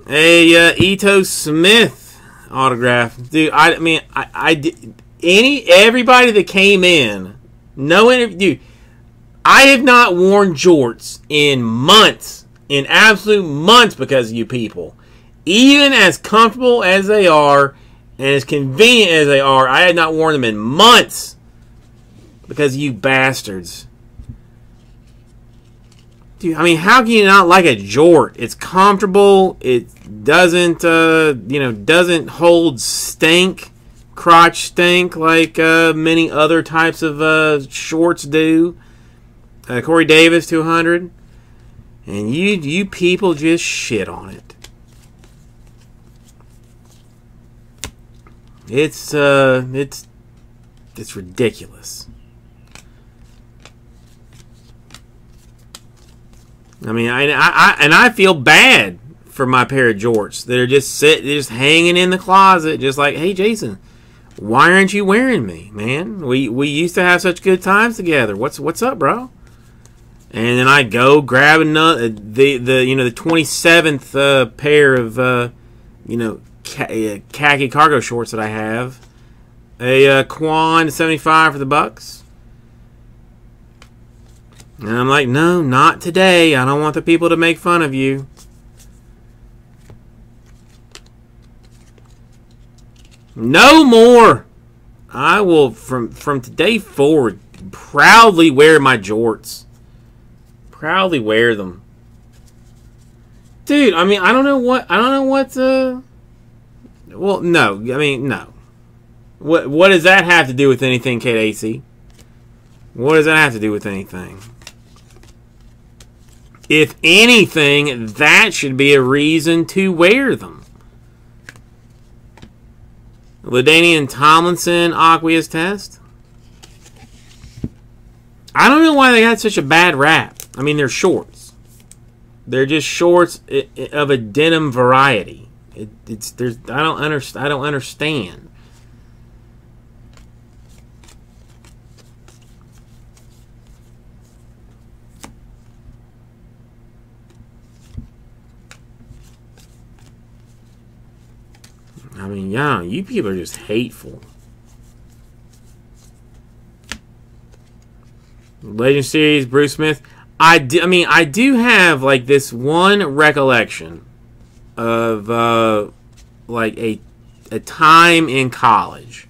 A uh, Ito Smith autograph, dude. I, mean, I, I did any everybody that came in, no interview. Dude, I have not worn jorts in months, in absolute months, because of you people. Even as comfortable as they are, and as convenient as they are, I had not worn them in months because you bastards. Dude, I mean, how can you not like a jort? It's comfortable. It doesn't, uh, you know, doesn't hold stink, crotch stink like uh, many other types of uh, shorts do. Uh, Corey Davis 200, and you you people just shit on it. It's uh, it's it's ridiculous. I mean, I, I, and I feel bad for my pair of jorts that are just sit, just hanging in the closet, just like, hey, Jason, why aren't you wearing me, man? We we used to have such good times together. What's what's up, bro? And then I go grab another the the you know the twenty seventh uh, pair of uh, you know uh, khaki cargo shorts that I have, a uh, Quan seventy five for the Bucks. And I'm like, no, not today. I don't want the people to make fun of you. No more. I will from from today forward proudly wear my jorts. Proudly wear them. Dude, I mean, I don't know what I don't know what uh well, no. I mean, no. What what does that have to do with anything, AC? What does that have to do with anything? If anything, that should be a reason to wear them. LaDainian Tomlinson aqueous test. I don't know why they got such a bad rap. I mean, they're shorts. They're just shorts of a denim variety. It, it's there's I don't understand. I don't understand. I mean, yeah, you people are just hateful. Legend series, Bruce Smith. I, do, I mean, I do have like this one recollection of uh, like a a time in college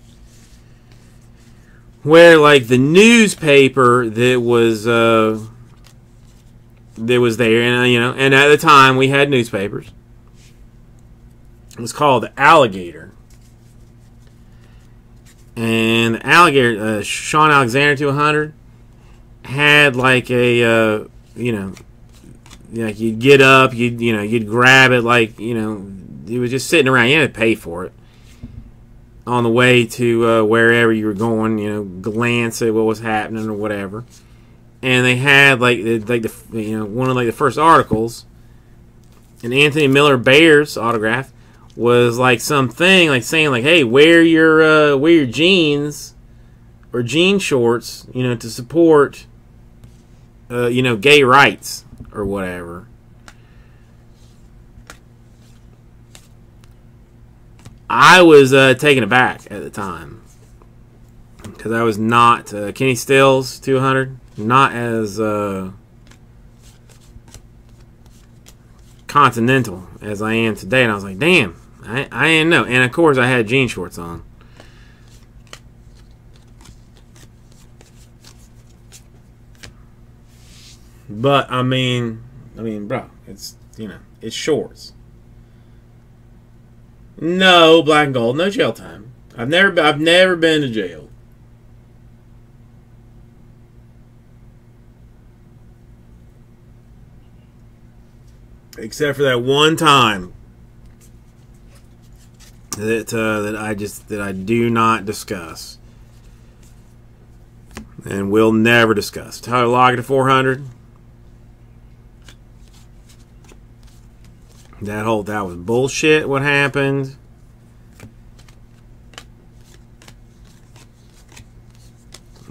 where like the newspaper that was uh, that was there, and uh, you know, and at the time we had newspapers it was called the Alligator. And the Alligator, uh, Shaun Alexander 200, had like a, uh, you know, like you'd get up, you'd, you know, you'd grab it like, you know, it was just sitting around. You had to pay for it on the way to uh, wherever you were going, you know, glance at what was happening or whatever. And they had like like the you know one of like the first articles, an Anthony Miller Bears autograph, was like something like saying like, "Hey, wear your uh, wear your jeans or jean shorts, you know, to support, uh, you know, gay rights or whatever." I was uh, taken aback at the time because I was not uh, Kenny Stills 200, not as uh, continental as I am today, and I was like, "Damn, I, I didn't know. And of course, I had jean shorts on. But I mean, I mean, bro, it's you know, it's shorts. No black and gold, no jail time. I've never, I've never been to jail. Except for that one time that uh, that I just that I do not discuss, and will never discuss. How Tyler Lockett at 400. That whole that was bullshit. What happened?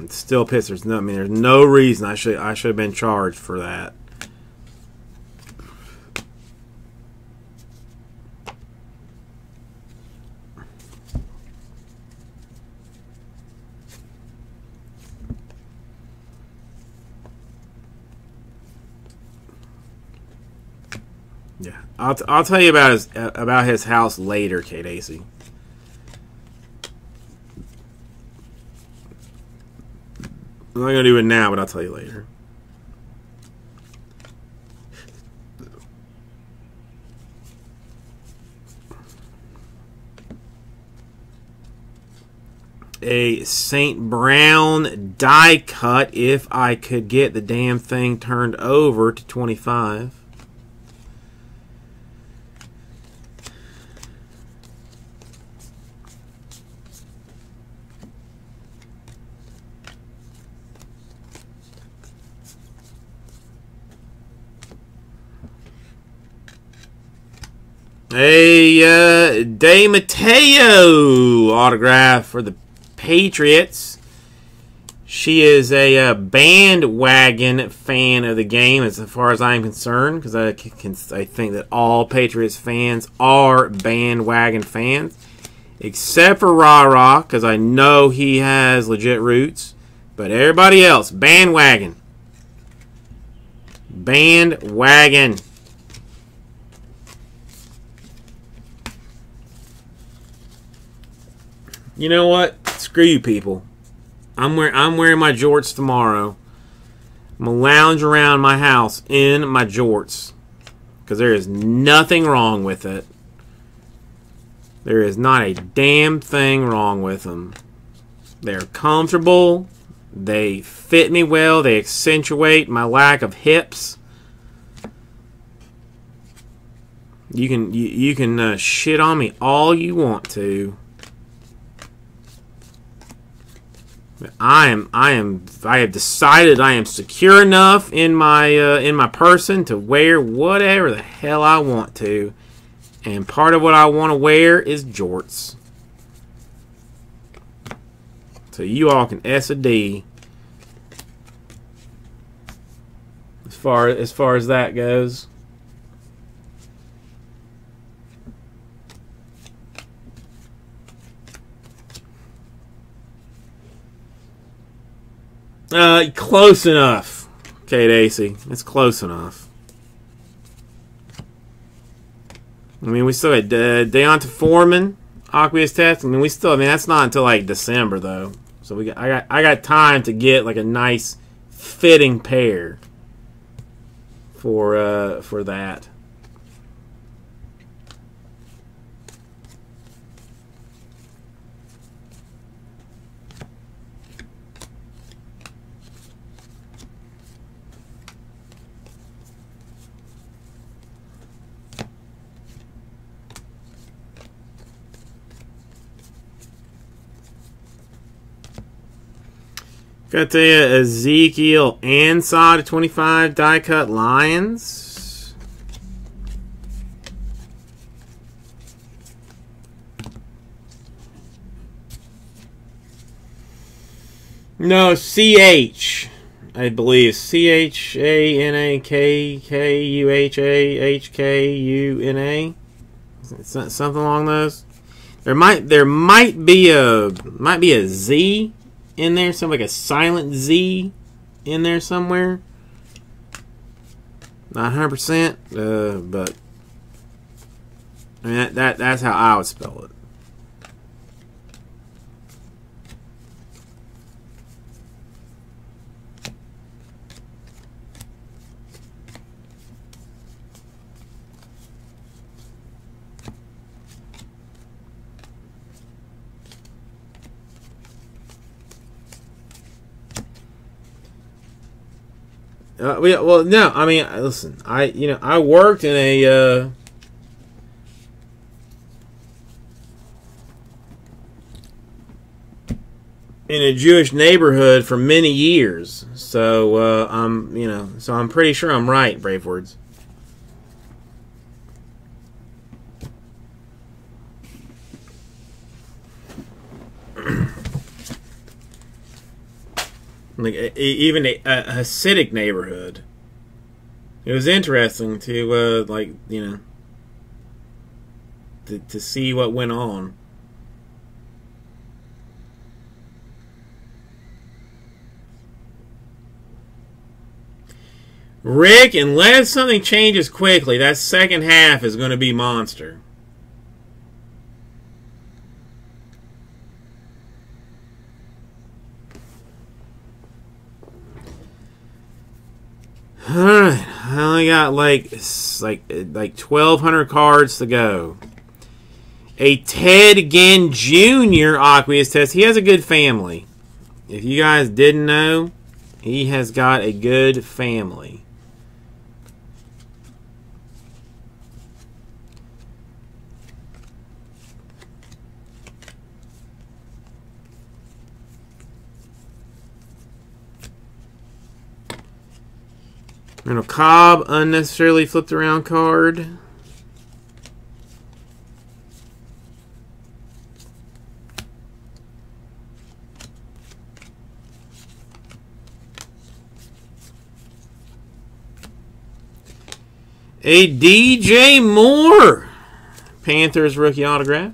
It's still pissed. There's no. I mean, there's no reason I should I should have been charged for that. I'll, t- I'll tell you about his about his house later, Kate Acey. I'm not gonna do it now, but I'll tell you later. A St. Brown die cut if I could get the damn thing turned over to 25. A uh, De Matteo autograph for the Patriots. She is a uh, bandwagon fan of the game, as far as I am concerned, because I can I think that all Patriots fans are bandwagon fans, except for Ra Ra, because I know he has legit roots. But everybody else, bandwagon, bandwagon. You know what? Screw you people. I'm wearing I'm wearing my jorts tomorrow. I'm gonna lounge around my house in my jorts. Because there is nothing wrong with it. There is not a damn thing wrong with them. They're comfortable. They fit me well. They accentuate my lack of hips. You can you, you can uh, shit on me all you want to. I am I am I have decided I am secure enough in my uh, in my person to wear whatever the hell I want to, and part of what I want to wear is jorts. So you all can S a D as far as far as that goes. Uh, close enough, Kate AC. It's close enough. I mean, we still got uh, D'Onta Foreman, aqueous test. I mean, we still. I mean, that's not until like December though. So we got. I got. I got time to get like a nice fitting pair for uh for that. Got the Ezekiel Ansah to 25 die cut Lions. No, CH. I believe C H A N A K K U H A H K U N A. Something along those. There might there might be a might be a Z in there, some like a silent Z in there somewhere. Not 100%, uh, but I mean that, that that's how I would spell it. Uh, well, no, I mean, listen, I you know I worked in a uh, in a Jewish neighborhood for many years, so uh, I'm you know so I'm pretty sure I'm right, brave words. Like a, even a, a, Hasidic neighborhood. It was interesting to uh, like you know to, to see what went on. Rick, unless something changes quickly, that second half is going to be monster. All right, I only got like like like twelve hundred cards to go. A Ted Ginn Jr. Aqueous test. He has a good family. If you guys didn't know, he has got a good family. And a Cobb unnecessarily flipped around card. A DJ Moore Panthers rookie autograph.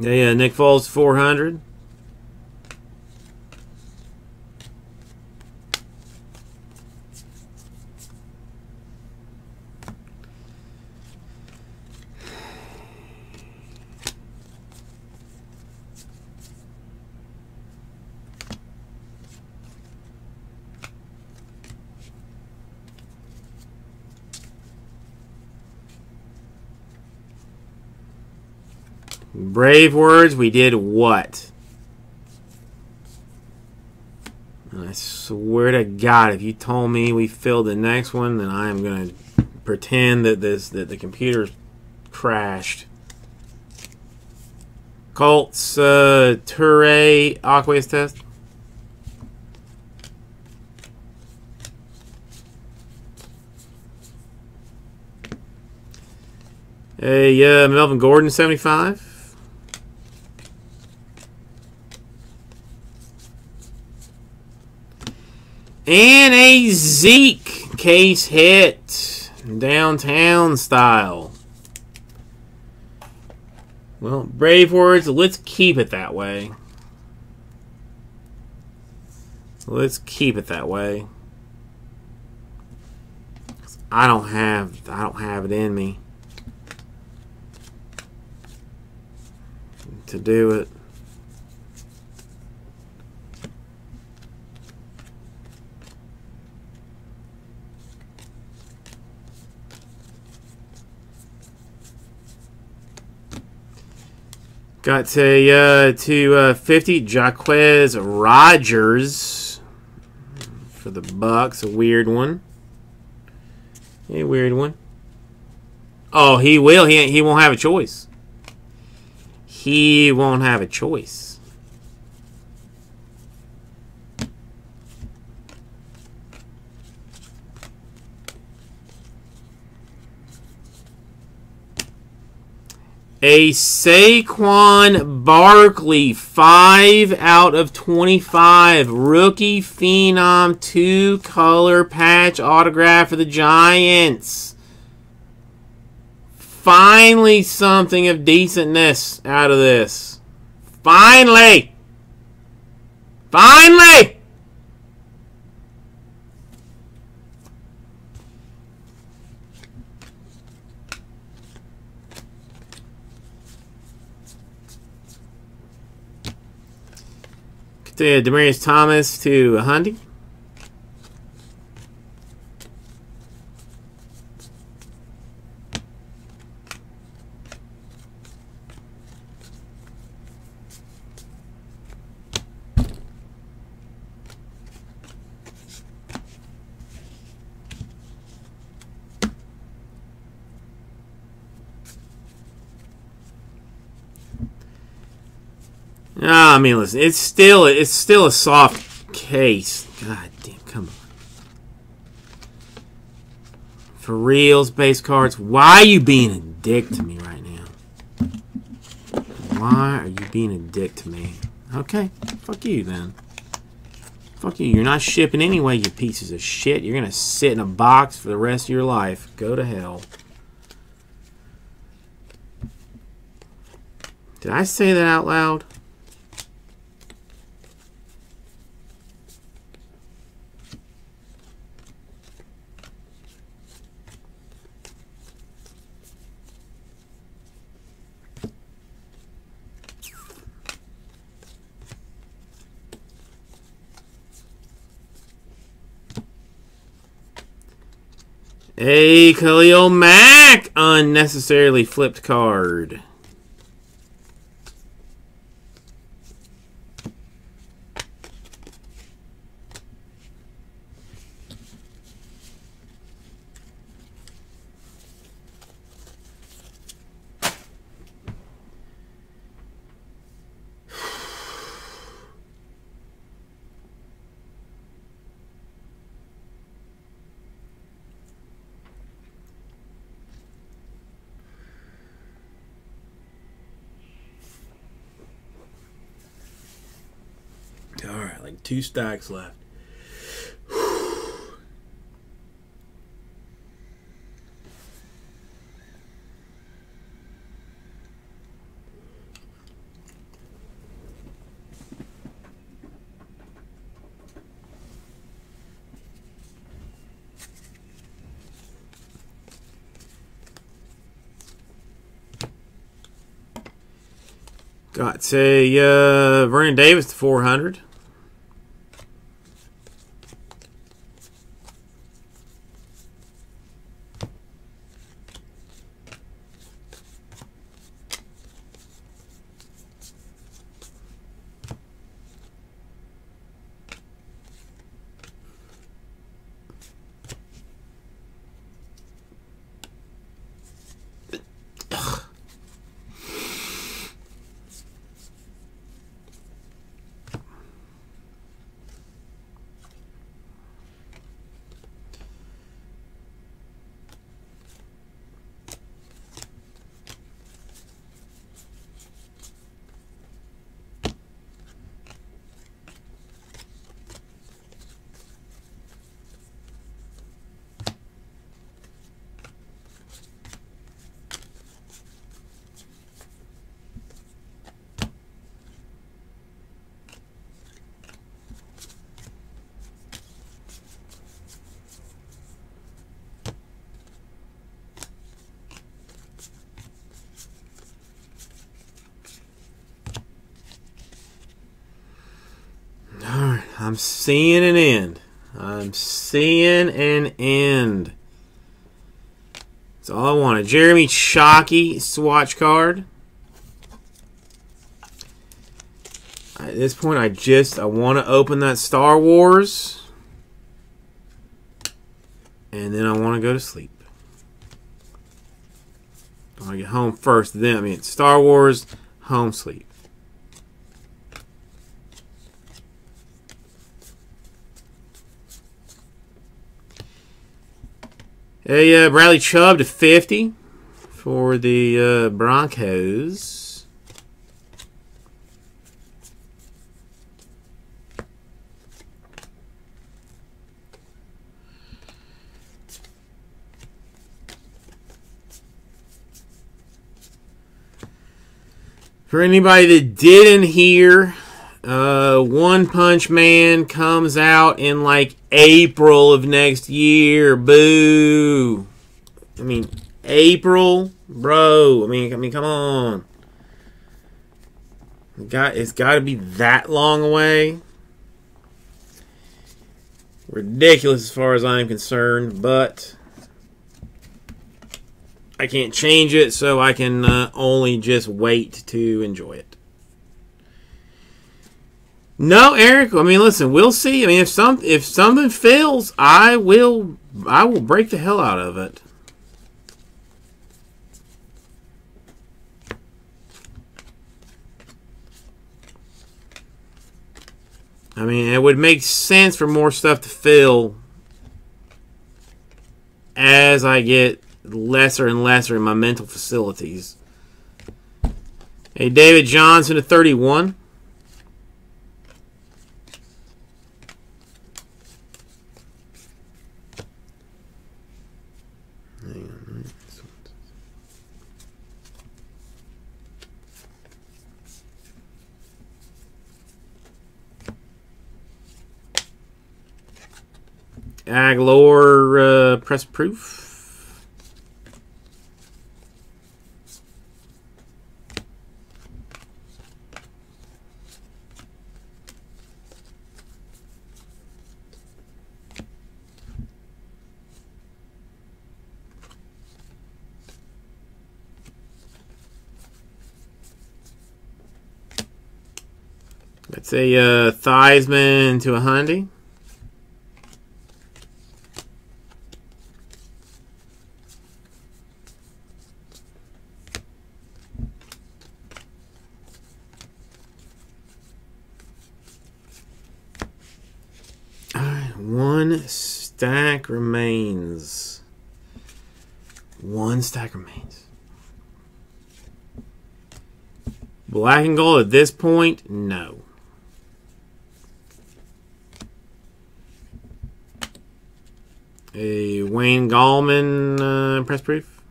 Yeah, yeah. Nick Foles 400. Brave words, we did what? I swear to God, if you told me we filled the next one, then I am going to pretend that this that the computer crashed. Colts uh, Toure Aqueous test. Hey, uh, Melvin Gordon, 75. And a Zeke case hit. Downtown style. Well, brave words. Let's keep it that way. Let's keep it that way. I don't have I don't have it in me to do it. Got a uh, to uh, 50 Jacquizz Rogers for the Bucks. A weird one. A weird one. Oh, he will. He he won't have a choice. He won't have a choice. A Saquon Barkley, 5 out of 25. Rookie Phenom, 2 color patch autograph for the Giants. Finally, something of decentness out of this. Finally! Finally! To Demaryius Thomas to Hundy. Ah, I mean, listen, it's still it's still a soft case. God damn, come on. For reals, base cards. Why are you being a dick to me right now? Why are you being a dick to me? Okay, fuck you then. Fuck you. You're not shipping anyway, you pieces of shit. You're gonna sit in a box for the rest of your life. Go to hell. Did I say that out loud? A Khalil Mack unnecessarily flipped card. All right, like two stacks left. Got a uh, Vernon Davis to 400. I'm seeing an end. I'm seeing an end. That's all I wanted. Jeremy Shockey swatch card. At this point, I just I want to open that Star Wars, and then I want to go to sleep. I want to get home first. Then I mean Star Wars, home sleep. Hey, uh, Bradley Chubb to 50 for the uh, Broncos. For anybody that didn't hear, uh, One Punch Man comes out in like April of next year. Boo. I mean, April, bro. I mean, I mean, come on. Got it's got to be that long away. Ridiculous as far as I'm concerned, but I can't change it, so I can uh, only just wait to enjoy it. No, Eric. I mean, listen, we'll see. I mean, if some if something fails, I will I will break the hell out of it. I mean, it would make sense for more stuff to fill as I get lesser and lesser in my mental facilities. Hey, David Johnson to 31. Agholor uh, press proof. That's a uh, Theismann to a Hyundai. Gold at this point? No. A Wayne Gallman uh, press proof.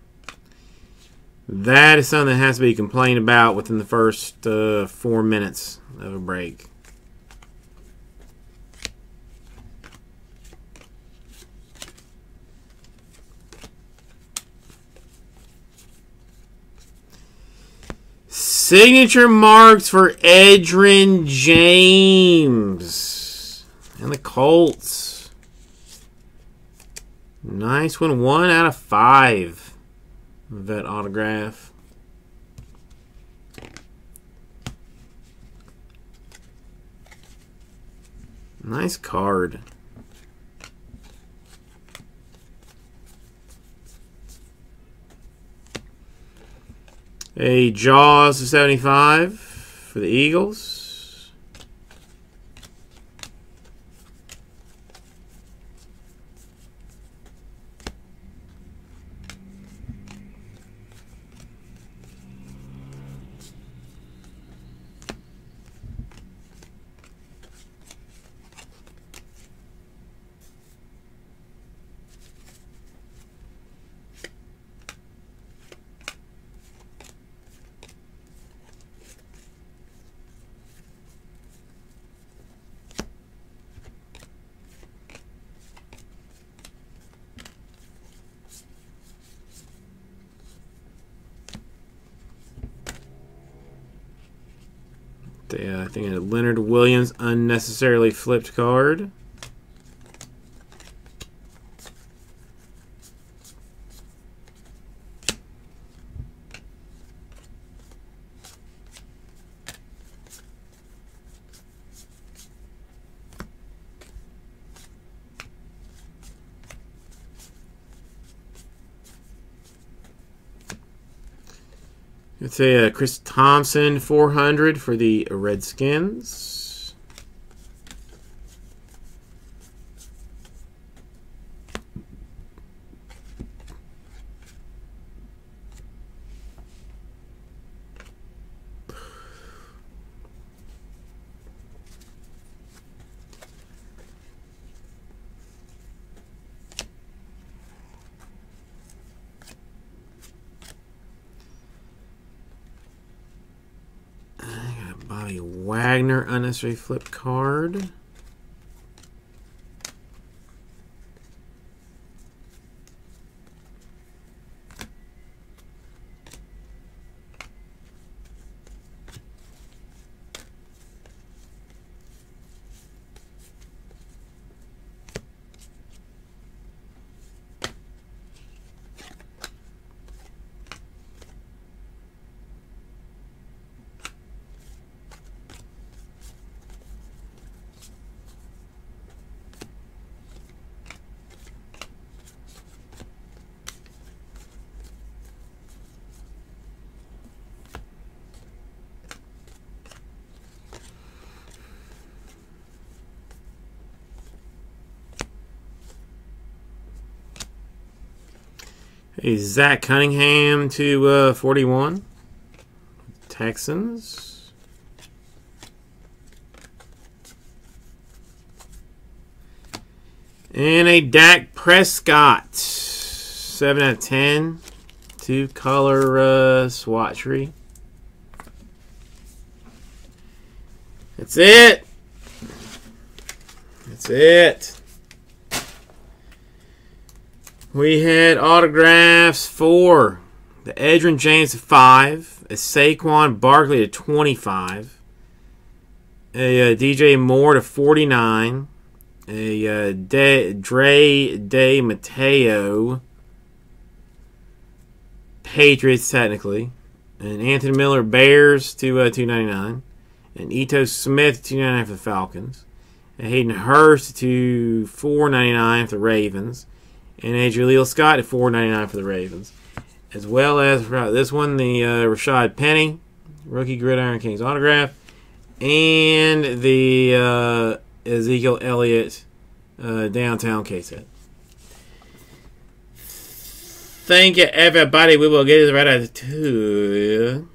That is something that has to be complained about within the first uh, four minutes of a break. Signature marks for Edgerrin James. And the Colts. Nice one. One out of five. Vet autograph. Nice card. A Jaws of 75 for the Eagles. Yeah, I think a Leonard Williams unnecessarily flipped card. It's a uh, Chris Thompson 400 for the Redskins. Wagner unnecessary flip card. A Zach Cunningham to uh, 41. Texans. And a Dak Prescott. 7 out of 10. Two color uh, swatchery. That's it. That's it. We had autographs for the Edgerrin James to 5, a Saquon Barkley to 25, a uh, DJ Moore to 49, a uh, De, Dre De Matteo, Patriots technically, and Anthony Miller Bears to uh, 299, and Ito Smith two ninety nine for the Falcons, and Hayden Hurst to four ninety nine for the Ravens, and a Jaleel Scott at four ninety nine for the Ravens, as well as this one the uh, Rashad Penny rookie Gridiron Kings autograph, and the uh, Ezekiel Elliott uh, downtown case set. Thank you, everybody. We will get it right at two.